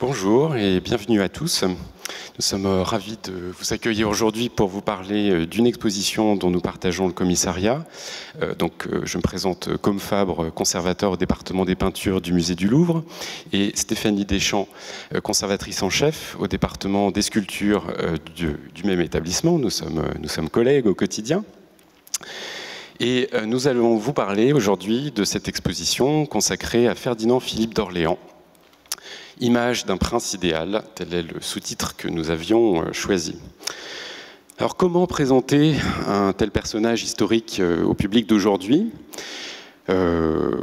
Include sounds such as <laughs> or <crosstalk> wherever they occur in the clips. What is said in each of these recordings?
Bonjour et bienvenue à tous. Nous sommes euh, ravis de vous accueillir aujourd'hui pour vous parler euh, d'une exposition dont nous partageons le commissariat. Euh, donc, je me présente comme Fabre, conservateur au département des peintures du musée du Louvre, et Stéphanie Deschamps, conservatrice en chef au département des sculptures du, même établissement. Nous sommes, nous sommes collègues au quotidien. Et nous allons vous parler aujourd'hui de cette exposition consacrée à Ferdinand Philippe d'Orléans Image d'un prince idéal, tel est le sous-titre que nous avions euh, choisi. Alors comment présenter un tel personnage historique euh, au public d'aujourd'hui? Euh,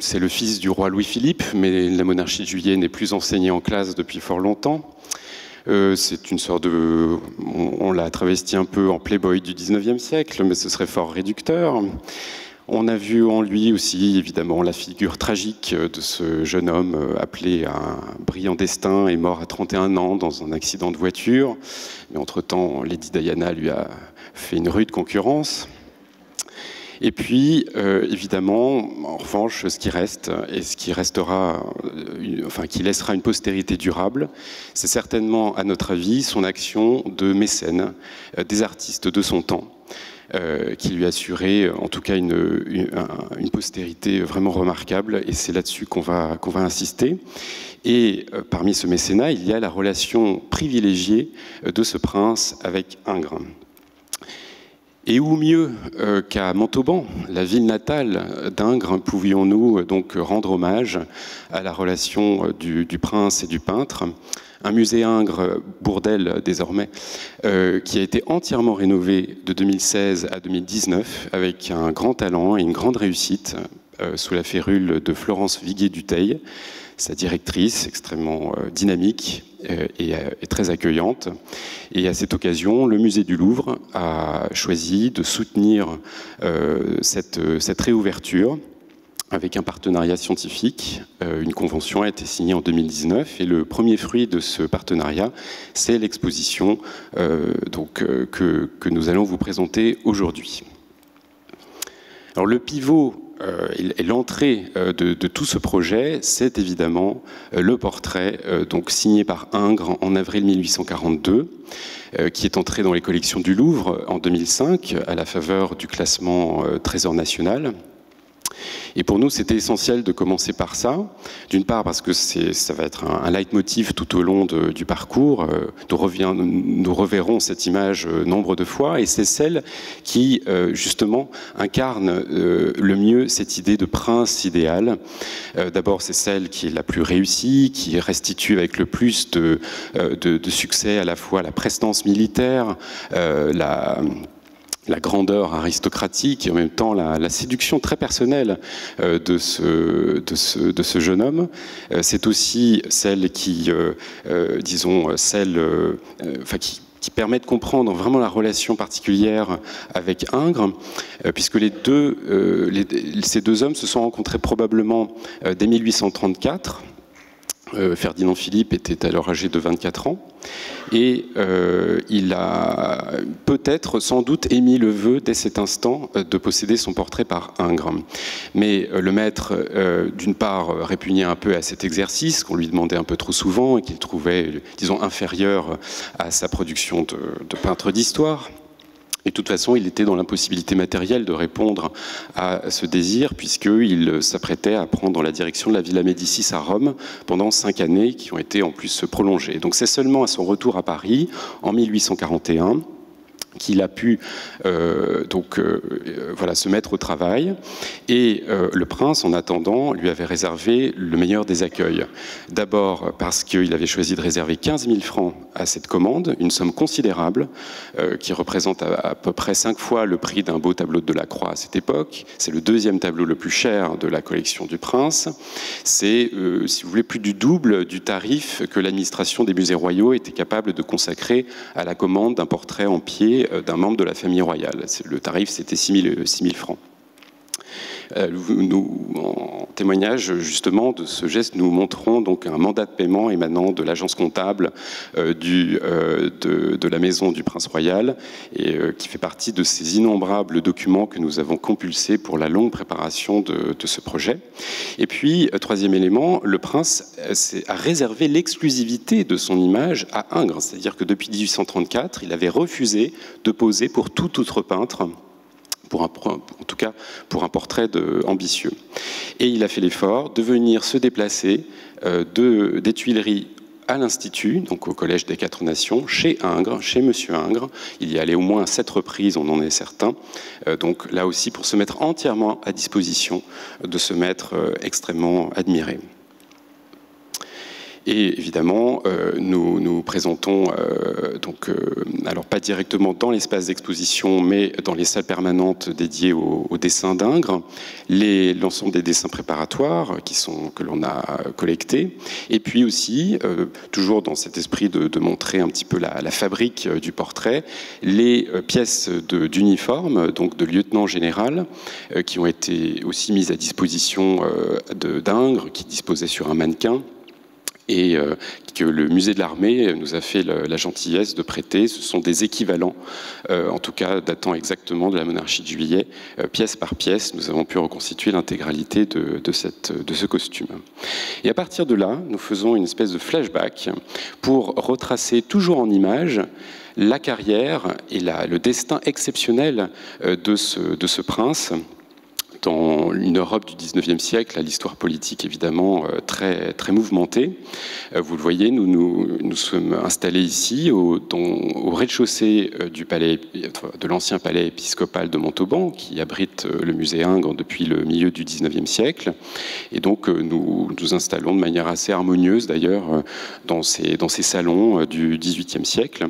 C'est le fils du roi Louis-Philippe, mais la monarchie de juillet n'est plus enseignée en classe depuis fort longtemps. c'est une sorte de... On, l'a travesti un peu en playboy du 19e siècle, mais ce serait fort réducteur. On a vu en lui aussi, évidemment, la figure tragique de ce jeune homme euh, appelé à un brillant destin et mort à 31 ans dans un accident de voiture. Mais entre-temps, Lady Diana lui a fait une rude concurrence. Et puis, euh, évidemment, en revanche, ce qui reste et ce qui restera, euh, enfin, qui laissera une postérité durable, c'est certainement, à notre avis, son action de mécène des artistes de son temps euh, qui lui assurait en tout cas une, une, postérité vraiment remarquable, et c'est là-dessus qu'on va, qu'on va insister. Et euh, parmi ce mécénat, il y a la relation privilégiée de ce prince avec Ingres. Et où mieux qu'à Montauban, la ville natale d'Ingres, pouvions-nous donc rendre hommage à la relation du, du prince et du peintre. Un musée Ingres, Bourdelle désormais, euh, qui a été entièrement rénové de 2016 à 2019 avec un grand talent et une grande réussite euh, sous la férule de Florence Viguier-Duteil, sa directrice extrêmement euh, dynamique et, très accueillante. Et à cette occasion, le musée du Louvre a choisi de soutenir cette réouverture avec un partenariat scientifique. Euh, une convention a été signée en 2019 et le premier fruit de ce partenariat, c'est l'exposition euh, euh, que, que, nous allons vous présenter aujourd'hui. Alors le pivot et l'entrée de, de, tout ce projet, c'est évidemment le portrait donc signé par Ingres en avril 1842 qui est entré dans les collections du Louvre en 2005 à la faveur du classement Trésor national. Et pour nous, c'était essentiel de commencer par ça. D'une part, parce que ça va être un, leitmotiv tout au long du parcours. Euh, nous, reverrons cette image euh, nombre de fois, et c'est celle qui, euh, justement, incarne le mieux cette idée de prince idéal. D'abord, c'est celle qui est la plus réussie, qui restitue avec le plus de succès à la fois la prestance militaire, la la grandeur aristocratique et en même temps la, séduction très personnelle euh, de, ce, jeune homme. Euh, c'est aussi celle qui, euh, disons, celle qui, permet de comprendre vraiment la relation particulière avec Ingres, puisque ces deux hommes se sont rencontrés probablement dès 1834. Ferdinand Philippe était alors âgé de 24 ans. Et euh, il a peut-être, sans doute, émis le vœu dès cet instant euh, de posséder son portrait par Ingres. Mais euh, le maître, d'une part, répugnait un peu à cet exercice qu'on lui demandait un peu trop souvent et qu'il trouvait, disons, inférieur à sa production de peintre d'histoire. Et de toute façon, il était dans l'impossibilité matérielle de répondre à ce désir, puisqu'il s'apprêtait à prendre la direction de la Villa Médicis à Rome pendant cinq années, qui ont été en plus prolongées. Donc c'est seulement à son retour à Paris, en 1841, qu'il a pu euh, donc euh, voilà se mettre au travail. Et euh, le prince en attendant lui avait réservé le meilleur des accueils. D'abord parce qu'il avait choisi de réserver 15 000 francs à cette commande une somme considérable qui représente à, peu près cinq fois le prix d'un beau tableau de la Croix à cette époque. C'est le deuxième tableau le plus cher de la collection du prince. C'est si vous voulez plus du double du tarif que l'administration des musées royaux était capable de consacrer à la commande d'un portrait en pied euh, d'un membre de la famille royale. Le tarif, c'était 6 000, francs. Nous, en témoignage justement de ce geste, nous montrons donc un mandat de paiement émanant de l'agence comptable du, de, la maison du Prince Royal et qui fait partie de ces innombrables documents que nous avons compulsés pour la longue préparation de, de ce projet. Et puis, troisième élément, le prince a réservé l'exclusivité de son image à Ingres, c'est-à-dire que depuis 1834, il avait refusé de poser pour tout autre peintre en tout cas pour un portrait ambitieux. Et il a fait l'effort de venir se déplacer euh, de, des Tuileries à l'Institut, donc au Collège des Quatre Nations, chez Ingres, chez Monsieur Ingres. Il y allait au moins sept reprises, on en est certain. Euh, donc là aussi, pour se mettre entièrement à disposition de ce maître euh, extrêmement admiré. Et évidemment, euh, nous, nous, présentons, euh, donc, euh, alors pas directement dans l'espace d'exposition, mais dans les salles permanentes dédiées aux au dessins d'Ingres, l'ensemble des dessins préparatoires qui sont, que l'on a collectés, et puis aussi, toujours dans cet esprit de, de, montrer un petit peu la, la fabrique du portrait, les pièces d'uniforme, donc de lieutenant général, qui ont été aussi mises à disposition d'Ingres, qui disposait sur un mannequin et euh, que le musée de l'armée nous a fait la gentillesse de prêter. Ce sont des équivalents, euh, en tout cas datant exactement de la monarchie de juillet, euh, pièce par pièce. Nous avons pu reconstituer l'intégralité de, ce costume. Et à partir de là, nous faisons une espèce de flashback pour retracer toujours en images la carrière et le destin exceptionnel de ce, de ce prince dans une Europe du 19e siècle, à l'histoire politique évidemment euh, très, très mouvementée. Euh, vous le voyez, nous nous, sommes installés ici, au, au rez-de-chaussée euh, du palais, de l'ancien palais épiscopal de Montauban, qui abrite le musée Ingres depuis le milieu du 19e siècle. Et donc nous nous installons de manière assez harmonieuse d'ailleurs dans ces, dans ces salons du 18e siècle.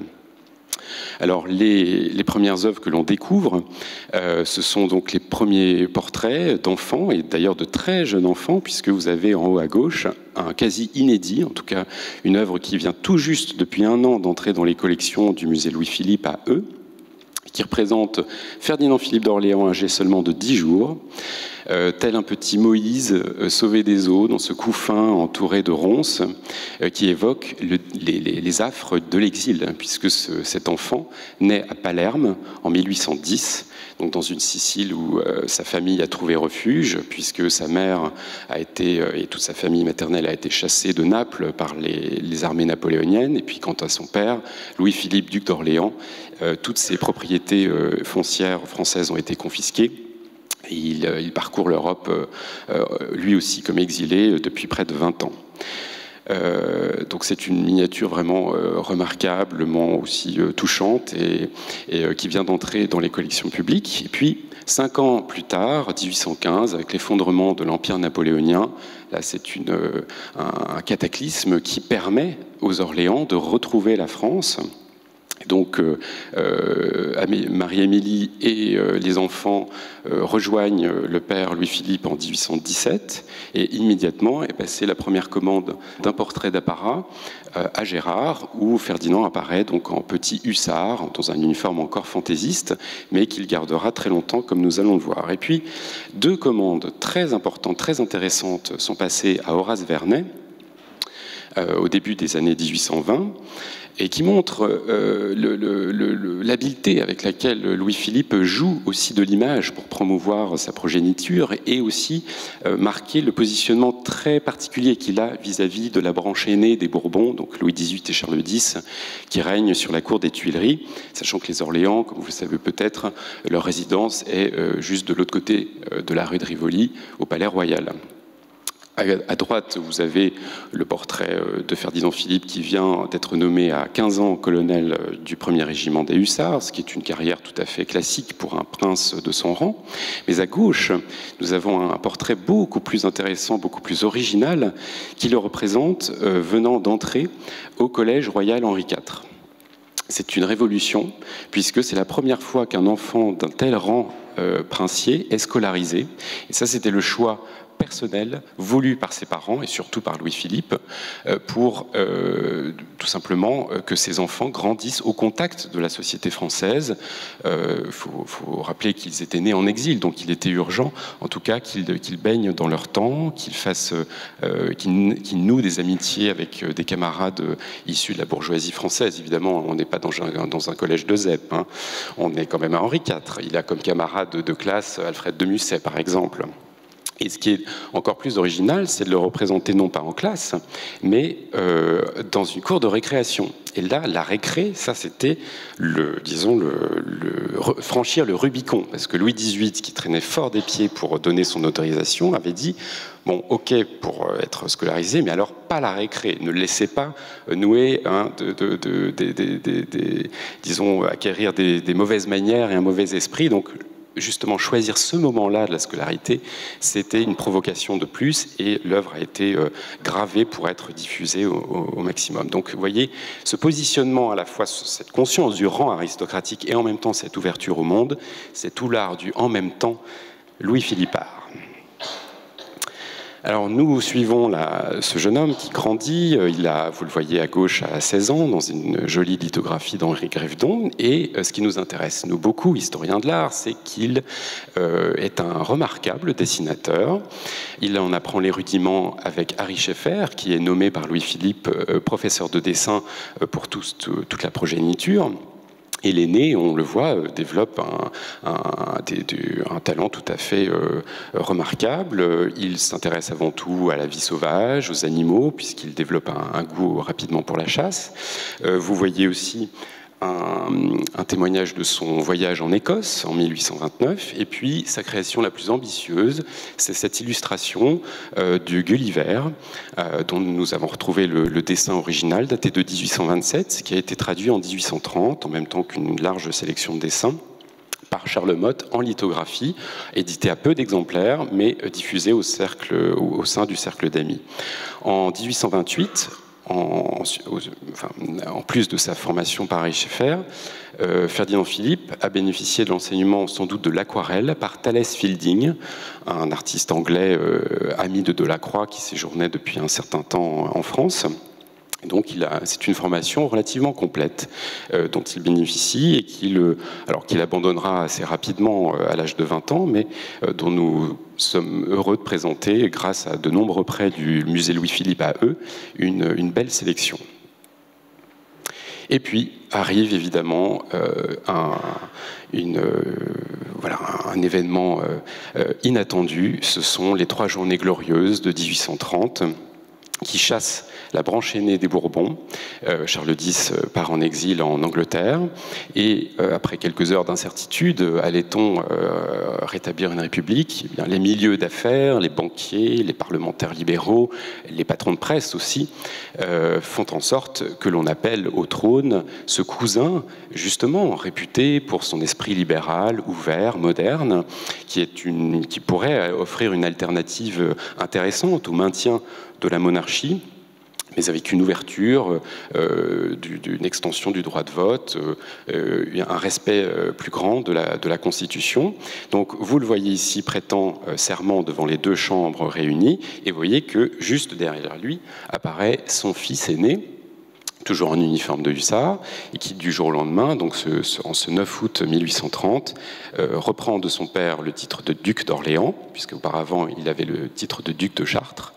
Alors les, premières œuvres que l'on découvre, euh, ce sont donc les premiers portraits d'enfants, et d'ailleurs de très jeunes enfants, puisque vous avez en haut à gauche un quasi inédit, en tout cas une œuvre qui vient tout juste depuis un an d'entrer dans les collections du musée Louis-Philippe à Eux, qui représente Ferdinand Philippe d'Orléans âgé seulement de 10 jours. Euh, tel un petit Moïse euh, sauvé des eaux dans ce couffin entouré de ronces, euh, qui évoque les, affres de l'exil, puisque cet enfant naît à Palerme en 1810, donc dans une Sicile où sa famille a trouvé refuge, puisque sa mère a été, et toute sa famille maternelle a été chassée de Naples par les armées napoléoniennes, et puis quant à son père, Louis-Philippe, duc d'Orléans, toutes ses propriétés foncières françaises ont été confisquées. Euh, il, parcourt l'Europe, euh, euh, lui aussi comme exilé, depuis près de 20 ans. donc c'est une miniature vraiment remarquablement aussi touchante et, qui vient d'entrer dans les collections publiques. Et puis, cinq ans plus tard, 1815, avec l'effondrement de l'Empire napoléonien, là c'est un, un cataclysme qui permet aux Orléans de retrouver la France donc euh, euh, Marie-Émilie et euh, les enfants rejoignent le père Louis-Philippe en 1817 et immédiatement est passée la première commande d'un portrait d'apparat à Gérard où Ferdinand apparaît donc en petit hussard dans un uniforme encore fantaisiste mais qu'il gardera très longtemps comme nous allons le voir. Et puis deux commandes très importantes, très intéressantes sont passées à Horace Vernet au début des années 1820 et qui montre euh, l'habileté avec laquelle Louis-Philippe joue aussi de l'image pour promouvoir sa progéniture et aussi euh, marquer le positionnement très particulier qu'il a vis-à-vis de la branche aînée des Bourbons, donc Louis XVIII et Charles X, qui règnent sur la cour des Tuileries, sachant que les Orléans, comme vous le savez peut-être, leur résidence est euh, juste de l'autre côté de la rue de Rivoli, au Palais Royal. À droite, vous avez le portrait euh, de Ferdinand Philippe qui vient d'être nommé à 15 ans colonel euh, du 1er régiment des Hussards, ce qui est une carrière tout à fait classique pour un prince de son rang. Mais à gauche, nous avons un portrait beaucoup plus intéressant, beaucoup plus original, qui le représente euh, venant d'entrer au Collège royal Henri IV. C'est une révolution, puisque c'est la première fois qu'un enfant d'un tel rang princier est scolarisé. Et ça, c'était le choix personnel voulu par ses parents et surtout par Louis-Philippe pour tout simplement que ses enfants grandissent au contact de la société française. Il faut, rappeler qu'ils étaient nés en exil, donc il était urgent en tout cas qu'ils baignent dans leur temps, qu'ils fassent, qu'ils nouent des amitiés avec des camarades issus de la bourgeoisie française. Évidemment, on n'est pas dans un, dans un collège de ZEP, hein. on est quand même à Henri IV. Il a comme camarade de, classe Alfred de Musset, par exemple. Et ce qui est encore plus original, c'est de le représenter non pas en classe, mais euh, dans une cour de récréation. Et là, la récré, ça c'était le, disons, franchir le Rubicon, parce que Louis XVIII, qui traînait fort des pieds pour donner son autorisation, avait dit bon, ok pour euh, être scolarisé, mais alors pas la récré. Ne laissez pas euh, nouer, hein, disons, acquérir des, mauvaises manières et un mauvais esprit. Donc justement choisir ce moment-là de la scolarité, c'était une provocation de plus et l'œuvre a été euh, gravée pour être diffusée au, maximum. Donc vous voyez, ce positionnement à la fois, cette conscience du rang aristocratique et en même temps cette ouverture au monde, c'est tout l'art du en même temps Louis Philippard. Alors nous suivons ce jeune homme qui grandit, euh, il a, vous le voyez à gauche, à 16 ans, dans une jolie lithographie d'Henri Grévedon, et euh, ce qui nous intéresse, nous beaucoup, historiens de l'art, c'est qu'il euh, est un remarquable dessinateur. Il en apprend les rudiments avec Harry Scheffer, qui est nommé par Louis-Philippe professeur de dessin pour toute la progéniture. Et l'aîné, on le voit, euh, développe un, talent tout à fait euh, remarquable. Il s'intéresse avant tout à la vie sauvage, aux animaux, puisqu'il développe un, goût rapidement pour la chasse. Euh, vous voyez aussi un, témoignage de son voyage en Écosse en 1829, et puis sa création la plus ambitieuse, c'est cette illustration euh, du Gulliver, euh, dont nous avons retrouvé le, dessin original daté de 1827, qui a été traduit en 1830, en même temps qu'une large sélection de dessins par Charles Motte en lithographie, édité à peu d'exemplaires, mais diffusé au, au sein du cercle d'amis. En 1828, en, plus de sa formation par Eicheffer, euh, Ferdinand Philippe a bénéficié de l'enseignement sans doute de l'aquarelle par Thales Fielding, un artiste anglais euh, ami de Delacroix qui séjournait depuis un certain temps en France. Donc c'est une formation relativement complète euh, dont il bénéficie et qu'il, alors qu'il abandonnera assez rapidement à l'âge de 20 ans, mais dont nous sommes heureux de présenter, grâce à de nombreux prêts du musée Louis-Philippe à eux, une, belle sélection. Et puis arrive évidemment euh, un, euh, événement euh, inattendu, ce sont les trois journées glorieuses de 1830 qui chassent la branche aînée des Bourbons. Euh, Charles X euh, part en exil en Angleterre et euh, après quelques heures d'incertitude, allait-on rétablir une république? Eh Les milieux d'affaires, les banquiers, les parlementaires libéraux, les patrons de presse aussi, font en sorte que l'on appelle au trône ce cousin, justement réputé pour son esprit libéral, ouvert, moderne, qui, pourrait offrir une alternative intéressante au maintien de la monarchie mais avec une ouverture, euh, d'une extension du droit de vote, euh, un respect euh, plus grand de la, de la, Constitution. Donc vous le voyez ici prêtant serment devant les deux chambres réunies, et vous voyez que juste derrière lui apparaît son fils aîné, toujours en uniforme de hussard, et qui du jour au lendemain, donc en ce 9 août 1830, euh, reprend de son père le titre de duc d'Orléans, puisque auparavant il avait le titre de duc de Chartres,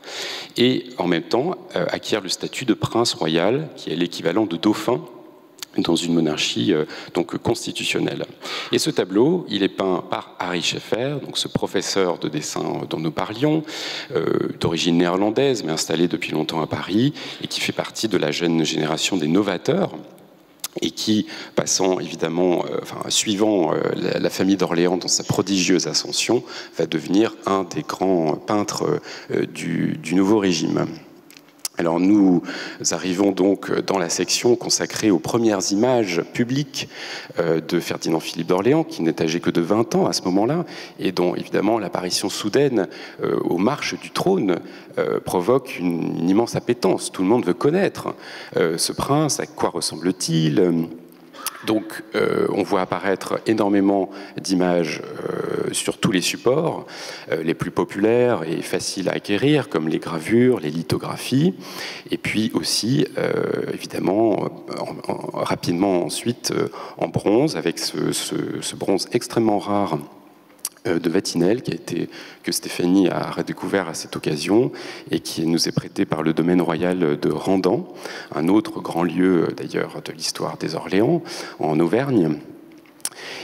et en même temps euh, acquiert le statut de prince royal, qui est l'équivalent de dauphin dans une monarchie euh, donc constitutionnelle. Et ce tableau, il est peint par Harry Scheffer, donc ce professeur de dessin dont nous parlions, euh, d'origine néerlandaise mais installé depuis longtemps à Paris et qui fait partie de la jeune génération des novateurs et qui, passant évidemment, euh, enfin, suivant la, famille d'Orléans dans sa prodigieuse ascension, va devenir un des grands peintres du, du nouveau régime. Alors nous arrivons donc dans la section consacrée aux premières images publiques euh, de Ferdinand Philippe d'Orléans, qui n'est âgé que de 20 ans à ce moment-là, et dont évidemment l'apparition soudaine euh, aux marches du trône euh, provoque une, immense appétence. Tout le monde veut connaître ce prince, à quoi ressemble-t-il Donc, euh, on voit apparaître énormément d'images euh, sur tous les supports, euh, les plus populaires et faciles à acquérir, comme les gravures, les lithographies, et puis aussi, évidemment, rapidement ensuite en bronze, avec ce bronze extrêmement rare de Vatinel qui a été, que Stéphanie a redécouvert à cette occasion et qui nous est prêté par le domaine royal de Randan, un autre grand lieu d'ailleurs de l'histoire des Orléans en Auvergne.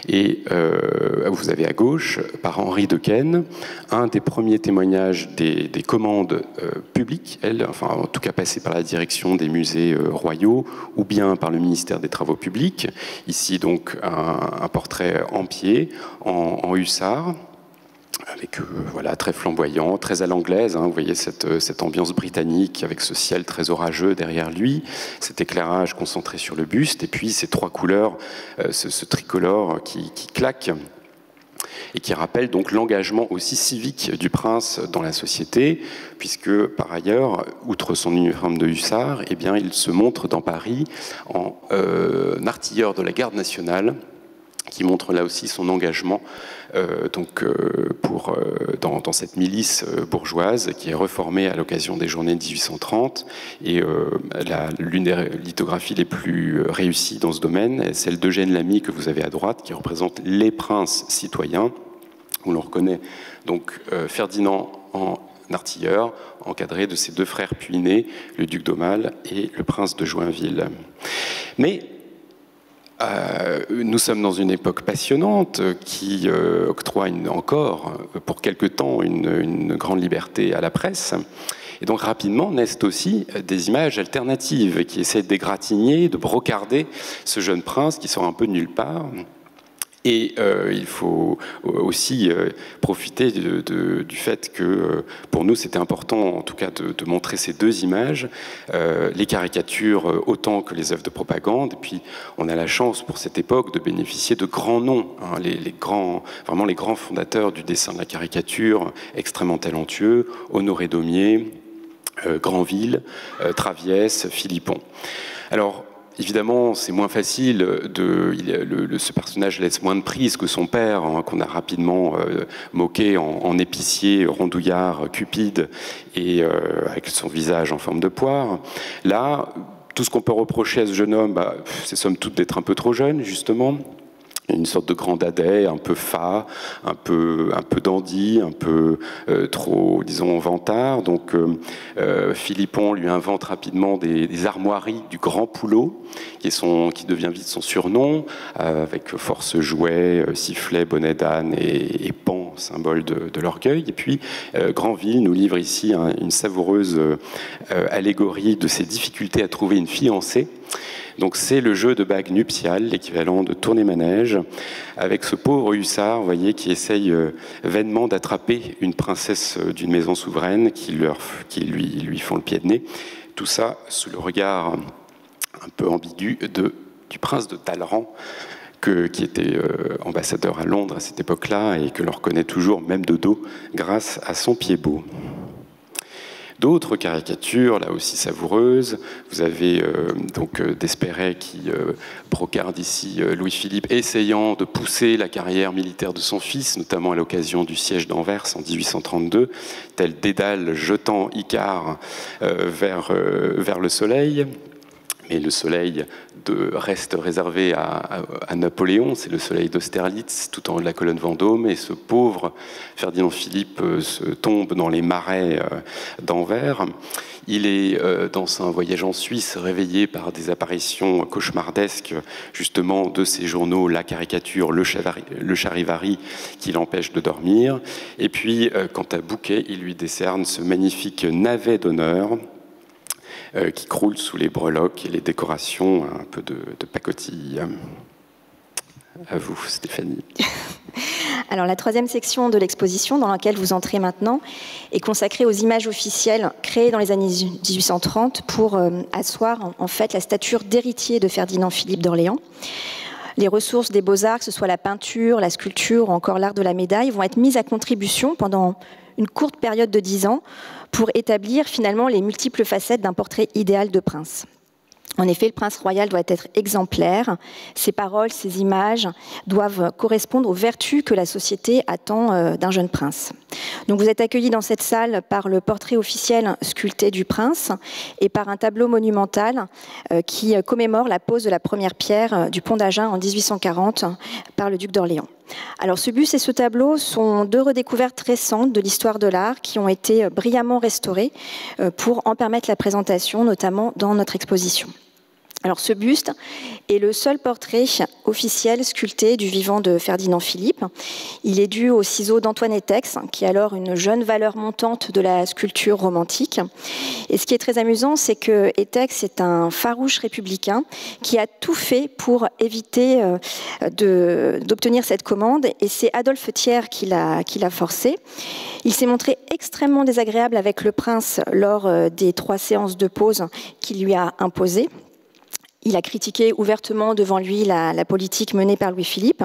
Et euh, vous avez à gauche, par Henri de Ken, un des premiers témoignages des, commandes euh, publiques, enfin en tout cas passées par la direction des musées euh, royaux ou bien par le ministère des Travaux publics. Ici donc un, portrait en pied, en, en hussard, avec euh, voilà très flamboyant, très à l'anglaise. Hein. vous voyez cette, euh, cette, ambiance britannique avec ce ciel très orageux derrière lui, cet éclairage concentré sur le buste, et puis ces trois couleurs, euh, ce, tricolore qui, claque et qui rappelle donc l'engagement aussi civique du prince dans la société, puisque par ailleurs, outre son uniforme de hussard, eh bien, il se montre dans Paris en artilleur de la garde nationale, qui montre là aussi son engagement donc, euh, pour, euh, dans, cette milice bourgeoise qui est reformée à l'occasion des journées de 1830. Et l'une des lithographies les plus réussies dans ce domaine est celle d'Eugène Lamy que vous avez à droite, qui représente les princes citoyens. On le reconnaît donc Ferdinand en artilleur, encadré de ses deux frères puinés, le duc d'Aumale et le prince de Joinville. Mais euh, nous sommes dans une époque passionnante qui euh, octroie encore, pour quelque temps, une, grande liberté à la presse. Et donc rapidement naissent aussi des images alternatives qui essaient d'égratigner, de brocarder ce jeune prince qui sort un peu de nulle part et euh, il faut aussi euh, profiter du fait que euh, pour nous c'était important en tout cas de, montrer ces deux images, les caricatures autant que les œuvres de propagande. Et puis on a la chance pour cette époque de bénéficier de grands noms, hein, les, grands, vraiment les grands fondateurs du dessin de la caricature, extrêmement talentueux, Honoré Daumier, Granville, Traviès, Philippon. Alors, Évidemment, c'est moins facile. Ce personnage laisse moins de prise que son père, hein, qu'on a rapidement euh, moqué en, épicier, rondouillard, cupide, et euh, avec son visage en forme de poire. Là, tout ce qu'on peut reprocher à ce jeune homme, bah, c'est somme toute d'être un peu trop jeune, justement une sorte de grand dadais, un peu fat, un peu, dandy, un peu euh, trop, disons, vantard. Donc, euh, euh, Philippon lui invente rapidement des, armoiries du grand poulot, qui, devient vite son surnom, avec force jouet, sifflet, bonnet d'âne et, pan, symbole de, l'orgueil. Et puis, Granville nous livre ici une savoureuse allégorie de ses difficultés à trouver une fiancée. Donc c'est le jeu de bague nuptiale, l'équivalent de tournée manège, avec ce pauvre hussard, vous voyez, qui essaye euh, vainement d'attraper une princesse euh, d'une maison souveraine qui, lui, lui font le pied de nez. Tout ça sous le regard un peu ambigu du prince de Talleyrand, qui était euh, ambassadeur à Londres à cette époque-là et que l'on reconnaît toujours, même de dos, grâce à son pied beau. D'autres caricatures, là aussi savoureuses. Vous avez euh, donc euh, Despéret qui euh, brocarde ici Louis-Philippe, essayant de pousser la carrière militaire de son fils, notamment à l'occasion du siège d'Anvers en 1832, tel Dédale jetant Icare vers, vers le soleil mais le soleil reste réservé à, Napoléon, c'est le soleil d'Austerlitz, tout en haut de la colonne Vendôme, et ce pauvre Ferdinand Philippe euh, se tombe dans les marais euh, d'Anvers. Il est, euh, dans un voyage en Suisse, réveillé par des apparitions cauchemardesques, justement, de ces journaux, la caricature, le, charivari, qui l'empêche de dormir. Et puis, quant à Bouquet, il lui décerne ce magnifique navet d'honneur, euh, qui croule sous les breloques et les décorations un peu de, de pacotille. À vous, Stéphanie. <laughs> Alors la troisième section de l'exposition dans laquelle vous entrez maintenant est consacrée aux images officielles créées dans les années 1830 pour euh, asseoir en, fait la stature d'héritier de Ferdinand Philippe d'Orléans. Les ressources des beaux-arts, que ce soit la peinture, la sculpture ou encore l'art de la médaille, vont être mises à contribution pendant une courte période de dix ans pour établir finalement les multiples facettes d'un portrait idéal de prince. En effet, le prince royal doit être exemplaire. Ses paroles, ses images doivent correspondre aux vertus que la société attend euh, d'un jeune prince. Donc vous êtes accueillis dans cette salle par le portrait officiel sculpté du prince et par un tableau monumental euh, qui commémore la pose de la première pierre euh, du pont d'Agen en 1840 par le duc d'Orléans. Alors ce buste et ce tableau sont deux redécouvertes récentes de l'histoire de l'art qui ont été brillamment restaurées pour en permettre la présentation, notamment dans notre exposition. Alors ce buste est le seul portrait officiel sculpté du vivant de Ferdinand Philippe. Il est dû au ciseau d'Antoine Etex, qui est alors une jeune valeur montante de la sculpture romantique. Et ce qui est très amusant, c'est que Etex est un farouche républicain qui a tout fait pour éviter euh, d'obtenir cette commande, et c'est Adolphe Thiers qui l'a forcé. Il s'est montré extrêmement désagréable avec le prince lors euh, des trois séances de pause qu'il lui a imposées. Il a critiqué ouvertement devant lui la, politique menée par Louis-Philippe,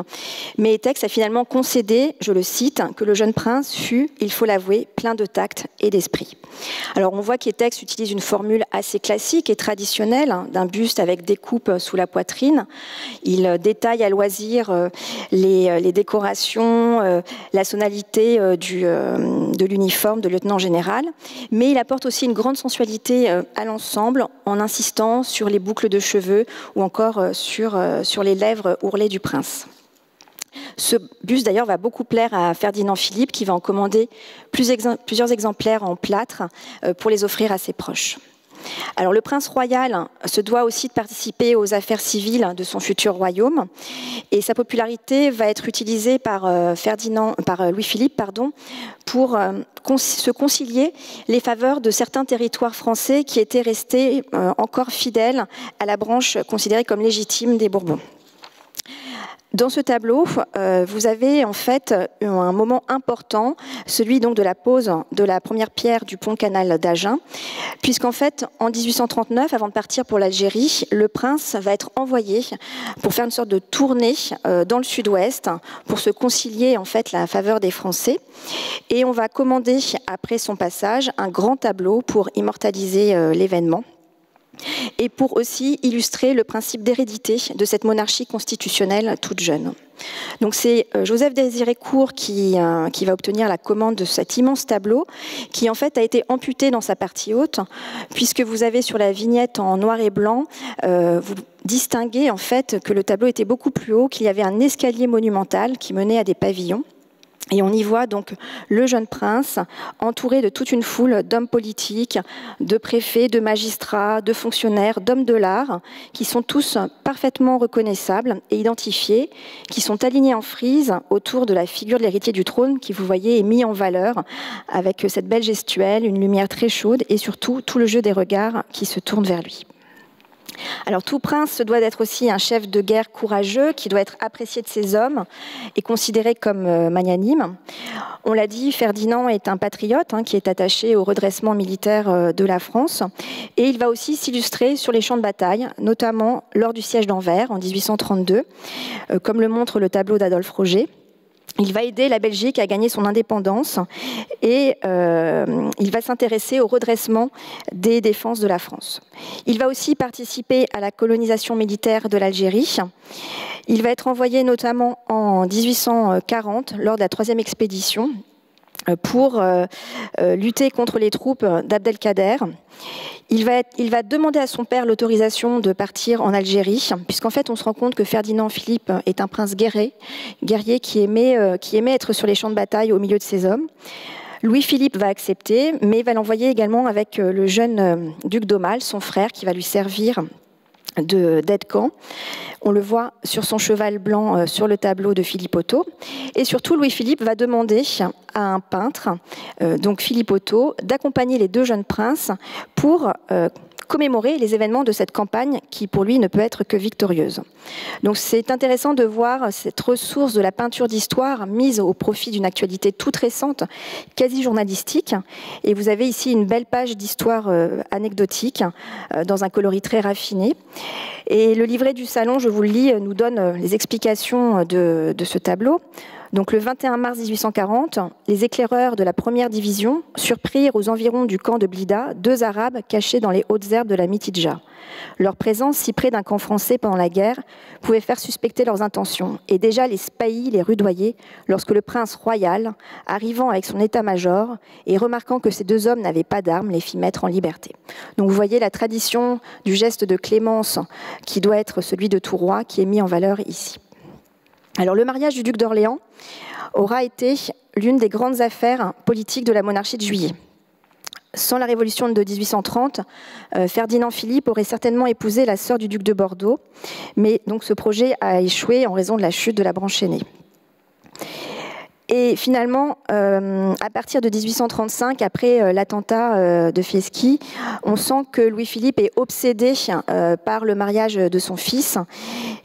mais Tex a finalement concédé, je le cite, que le jeune prince fut, il faut l'avouer, plein de tact et d'esprit. Alors on voit qu'Etex utilise une formule assez classique et traditionnelle hein, d'un buste avec des coupes sous la poitrine. Il détaille à loisir euh, euh, les, décorations, euh, la sonalité de l'uniforme de lieutenant général, mais il apporte aussi une grande sensualité à l'ensemble en insistant sur les boucles de cheveux ou encore euh, sur, euh, sur les lèvres ourlées du prince. Ce buste d'ailleurs va beaucoup plaire à Ferdinand Philippe qui va en commander plusieurs exemplaires en plâtre euh, pour les offrir à ses proches. Alors le prince royal se doit aussi de participer aux affaires civiles de son futur royaume et sa popularité va être utilisée par Ferdinand, par Louis-Philippe, pardon, pour se concilier les faveurs de certains territoires français qui étaient restés euh, encore fidèles à la branche considérée comme légitime des Bourbons. Dans ce tableau, euh, vous avez en fait un moment important, celui donc de la pose de la première pierre du pont canal d'Agen, puisqu'en fait, en 1839, avant de partir pour l'Algérie, le prince va être envoyé pour faire une sorte de tournée euh, dans le sud-ouest pour se concilier en fait la faveur des Français. Et on va commander après son passage un grand tableau pour immortaliser euh, l'événement et pour aussi illustrer le principe d'hérédité de cette monarchie constitutionnelle toute jeune. Donc c'est euh, Joseph Désiré Court qui, euh, qui, va obtenir la commande de cet immense tableau, qui en fait a été amputé dans sa partie haute, puisque vous avez sur la vignette en noir et blanc, euh, vous distinguez en fait que le tableau était beaucoup plus haut, qu'il y avait un escalier monumental qui menait à des pavillons. Et on y voit donc le jeune prince entouré de toute une foule d'hommes politiques, de préfets, de magistrats, de fonctionnaires, d'hommes de l'art, qui sont tous parfaitement reconnaissables et identifiés, qui sont alignés en frise autour de la figure de l'héritier du trône qui, vous voyez, est mis en valeur avec cette belle gestuelle, une lumière très chaude et surtout tout le jeu des regards qui se tournent vers lui. Alors tout prince doit être aussi un chef de guerre courageux qui doit être apprécié de ses hommes et considéré comme euh, magnanime. On l'a dit, Ferdinand est un patriote hein, qui est attaché au redressement militaire euh, de la France et il va aussi s'illustrer sur les champs de bataille, notamment lors du siège d'Anvers en 1832, euh, comme le montre le tableau d'Adolphe Roger. Il va aider la Belgique à gagner son indépendance et euh, il va s'intéresser au redressement des défenses de la France. Il va aussi participer à la colonisation militaire de l'Algérie. Il va être envoyé notamment en 1840 lors de la troisième expédition pour euh, lutter contre les troupes d'Abdelkader. Il va, demander à son père l'autorisation de partir en Algérie, puisqu'en fait, on se rend compte que Ferdinand Philippe est un prince guerrier, guerrier qui aimait, euh, être sur les champs de bataille au milieu de ses hommes. Louis-Philippe va accepter, mais va l'envoyer également avec euh, le jeune euh, duc d'Aumale, son frère, qui va lui servir On le voit sur son cheval blanc euh, sur le tableau de Philippe Otto. Et surtout, Louis-Philippe va demander à un peintre, euh, donc Philippe Otto, d'accompagner les deux jeunes princes pour euh, commémorer les événements de cette campagne qui, pour lui, ne peut être que victorieuse. Donc c'est intéressant de voir cette ressource de la peinture d'histoire mise au profit d'une actualité toute récente, quasi journalistique. Et vous avez ici une belle page d'histoire euh, anecdotique euh, dans un coloris très raffiné. Et le livret du salon, je vous le lis, nous donne euh, les explications de, de ce tableau. Donc le 21 mars 1840, les éclaireurs de la première division surprirent aux environs du camp de Blida deux Arabes cachés dans les hautes herbes de la Mitidja. Leur présence si près d'un camp français pendant la guerre pouvait faire suspecter leurs intentions, et déjà les spahis les rudoyaient lorsque le prince royal, arrivant avec son état-major et remarquant que ces deux hommes n'avaient pas d'armes, les fit mettre en liberté. Donc vous voyez la tradition du geste de clémence qui doit être celui de tout roi qui est mis en valeur ici. Alors le mariage du duc d'Orléans aura été l'une des grandes affaires politiques de la monarchie de juillet. Sans la révolution de 1830, euh, Ferdinand Philippe aurait certainement épousé la sœur du duc de Bordeaux, mais donc ce projet a échoué en raison de la chute de la branche aînée. Et finalement, euh, à partir de 1835, après euh, l'attentat euh, de Fieschi, on sent que Louis-Philippe est obsédé par le mariage de son fils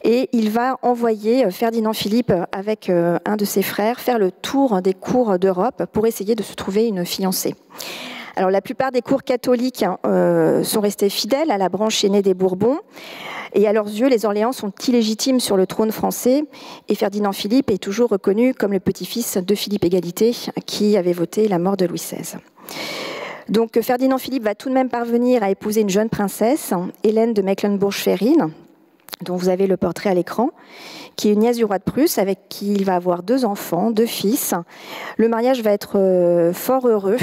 et il va envoyer Ferdinand Philippe avec un de ses frères faire le tour des cours d'Europe pour essayer de se trouver une fiancée. Alors la plupart des cours catholiques sont restés fidèles à la branche aînée des Bourbons. Et à leurs yeux, les Orléans sont illégitimes sur le trône français et Ferdinand Philippe est toujours reconnu comme le petit-fils de Philippe Égalité qui avait voté la mort de Louis XVI. Donc Ferdinand Philippe va tout de même parvenir à épouser une jeune princesse, Hélène de Mecklenburg-Schwerin, dont vous avez le portrait à l'écran, qui est une nièce du roi de Prusse, avec qui il va avoir deux enfants, deux fils. Le mariage va être euh, fort heureux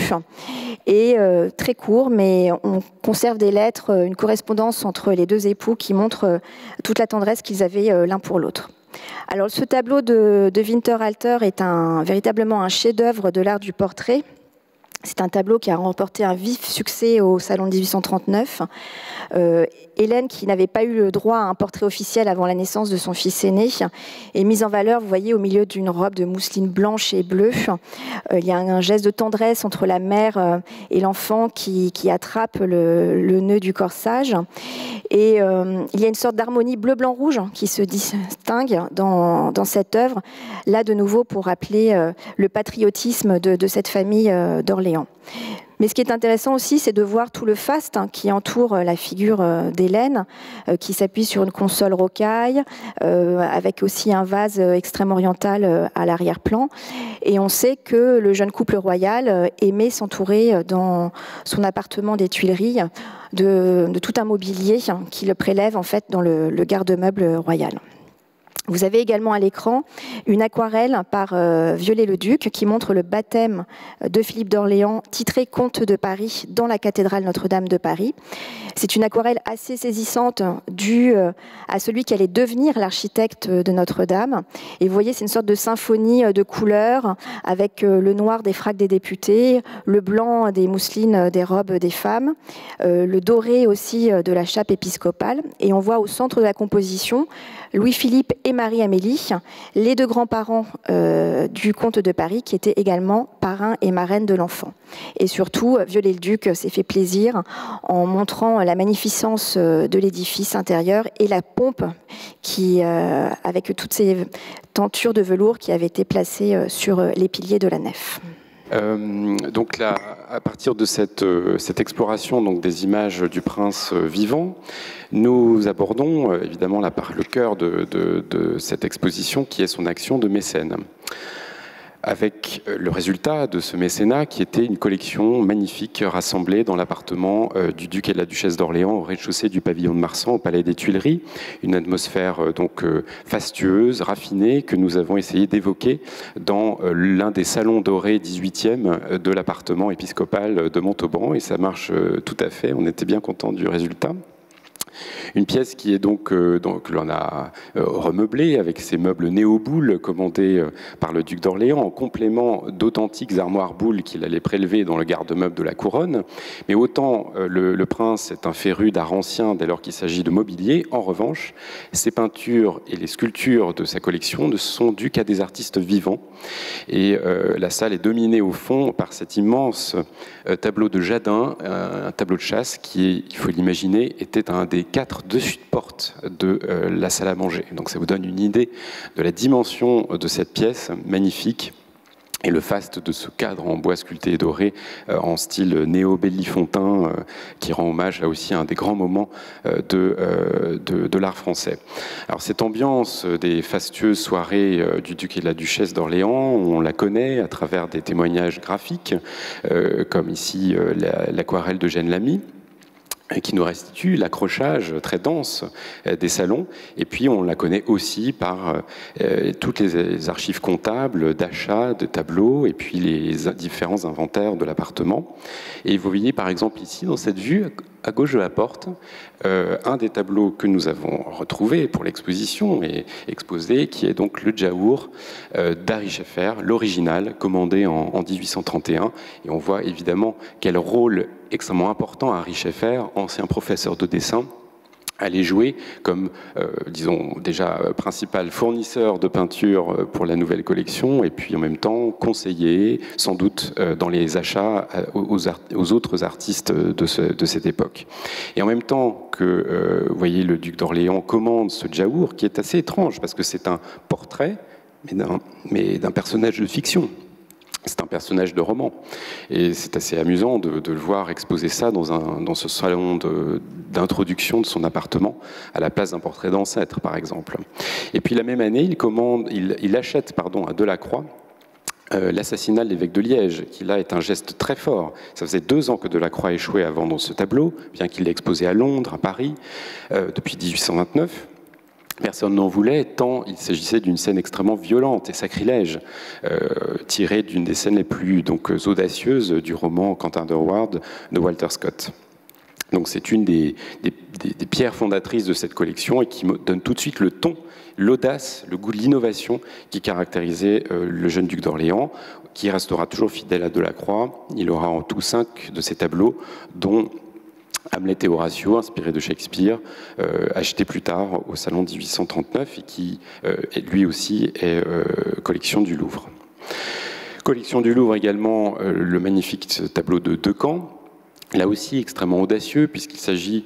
et euh, très court, mais on conserve des lettres, euh, une correspondance entre les deux époux qui montre toute la tendresse qu'ils avaient l'un pour l'autre. Alors ce tableau de, Winterhalter est véritablement un chef-d'œuvre de l'art du portrait. C'est un tableau qui a remporté un vif succès au Salon de 1839. Euh, Hélène, qui n'avait pas eu le droit à un portrait officiel avant la naissance de son fils aîné, est mise en valeur, vous voyez, au milieu d'une robe de mousseline blanche et bleue. Euh, il y a un, geste de tendresse entre la mère euh, et l'enfant qui, attrape le, nœud du corsage. Et il y a une sorte d'harmonie bleu-blanc-rouge qui se distingue dans, cette œuvre, là de nouveau pour rappeler le patriotisme de cette famille d'Orléans. Mais ce qui est intéressant aussi, c'est de voir tout le faste hein, qui entoure euh, la figure euh, d'Hélène, euh, qui s'appuie sur une console rocaille, avec aussi un vase extrême oriental à l'arrière-plan. Et on sait que le jeune couple royal aimait s'entourer dans son appartement des Tuileries de, tout un mobilier hein, qui le prélève en fait dans le garde-meuble royal. Vous avez également à l'écran une aquarelle par euh, Viollet-le-Duc qui montre le baptême de Philippe d'Orléans, titré Comte de Paris, dans la cathédrale Notre-Dame de Paris. C'est une aquarelle assez saisissante due euh, à celui qui allait devenir l'architecte de Notre-Dame. Et vous voyez, c'est une sorte de symphonie euh, de couleurs avec le noir des fracs des députés, le blanc des mousselines des robes des femmes, le doré aussi de la chape épiscopale. Et on voit au centre de la composition Louis-Philippe et Marie-Amélie, les deux grands-parents euh, du comte de Paris, qui étaient également parrains et marraines de l'enfant. Et surtout, Viollet-le-Duc s'est fait plaisir en montrant la magnificence euh, de l'édifice intérieur et la pompe qui, euh, avec toutes ces tentures de velours qui avaient été placées sur les piliers de la nef. Donc là, à partir de cette, cette exploration donc, des images du prince vivant, nous abordons euh, évidemment la, le cœur de, cette exposition qui est son action de mécène avec euh, le résultat de ce mécénat qui était une collection magnifique rassemblée dans l'appartement euh, du duc et de la duchesse d'Orléans au rez-de-chaussée du pavillon de Marsan au palais des Tuileries, une atmosphère donc fastueuse, raffinée que nous avons essayé d'évoquer dans l'un des salons dorés 18e de l'appartement épiscopal de Montauban. Et ça marche tout à fait, on était bien content du résultat. Une pièce qui euh, l'on a euh, remeublée avec ses meubles néo-boules commandés euh, par le duc d'Orléans en complément d'authentiques armoires boules qu'il allait prélever dans le garde-meuble de la couronne. Mais autant le, prince est un féru d'art ancien dès lors qu'il s'agit de mobilier, en revanche, ses peintures et les sculptures de sa collection ne sont dues qu'à des artistes vivants. Et la salle est dominée au fond par cet immense tableau de Jadin, un tableau de chasse qui, il faut l'imaginer, était un des quatre dessus de porte de euh, la salle à manger. Donc ça vous donne une idée de la dimension de cette pièce magnifique et le faste de ce cadre en bois sculpté et doré euh, en style néo-bellifontain euh, qui rend hommage à aussi un des grands moments de, de, l'art français. Alors cette ambiance des fastueuses soirées du duc et de la duchesse d'Orléans, on la connaît à travers des témoignages graphiques comme ici l'aquarelle de Gênes Lamy qui nous restitue l'accrochage très dense euh, des salons. Et puis on la connaît aussi par euh, toutes les archives comptables d'achat, de tableaux, et puis les différents inventaires de l'appartement. Et vous voyez par exemple ici, dans cette vue, à gauche de la porte, euh, un des tableaux que nous avons retrouvé pour l'exposition et exposé, qui est donc le Jaour d'Ari l'original, commandé en, 1831. Et on voit évidemment quel rôle extrêmement important à Richefer, ancien professeur de dessin, allait jouer comme, euh, disons, déjà euh, principal fournisseur de peinture euh, pour la nouvelle collection, et puis en même temps conseiller, sans doute, dans les achats aux, autres artistes de, cette époque. Et en même temps que, vous voyez, le duc d'Orléans commande ce Jaour, qui est assez étrange, parce que c'est un portrait, mais d'un personnage de fiction. C'est un personnage de roman. Et c'est assez amusant de, le voir exposer ça dans, ce salon d'introduction de, son appartement, à la place d'un portrait d'ancêtre, par exemple. Et puis la même année, il, achète pardon, à Delacroix euh, l'assassinat de l'évêque de Liège, qui là est un geste très fort. Ça faisait deux ans que Delacroix échouait à vendre ce tableau, bien qu'il l'ait exposé à Londres, à Paris, euh, depuis 1829. Personne n'en voulait, tant il s'agissait d'une scène extrêmement violente et sacrilège, euh, tirée d'une des scènes les plus audacieuses du roman Quentin Durward de Walter Scott. C'est une des, pierres fondatrices de cette collection et qui donne tout de suite le ton, l'audace, le goût de l'innovation qui caractérisait euh, le jeune duc d'Orléans, qui restera toujours fidèle à Delacroix. Il aura en tout cinq de ses tableaux, dont Hamlet et Horatio, inspiré de Shakespeare, euh, acheté plus tard au Salon 1839 et qui, euh, lui aussi, est euh, collection du Louvre. Collection du Louvre également, le magnifique tableau de Decamps, là aussi extrêmement audacieux puisqu'il s'agit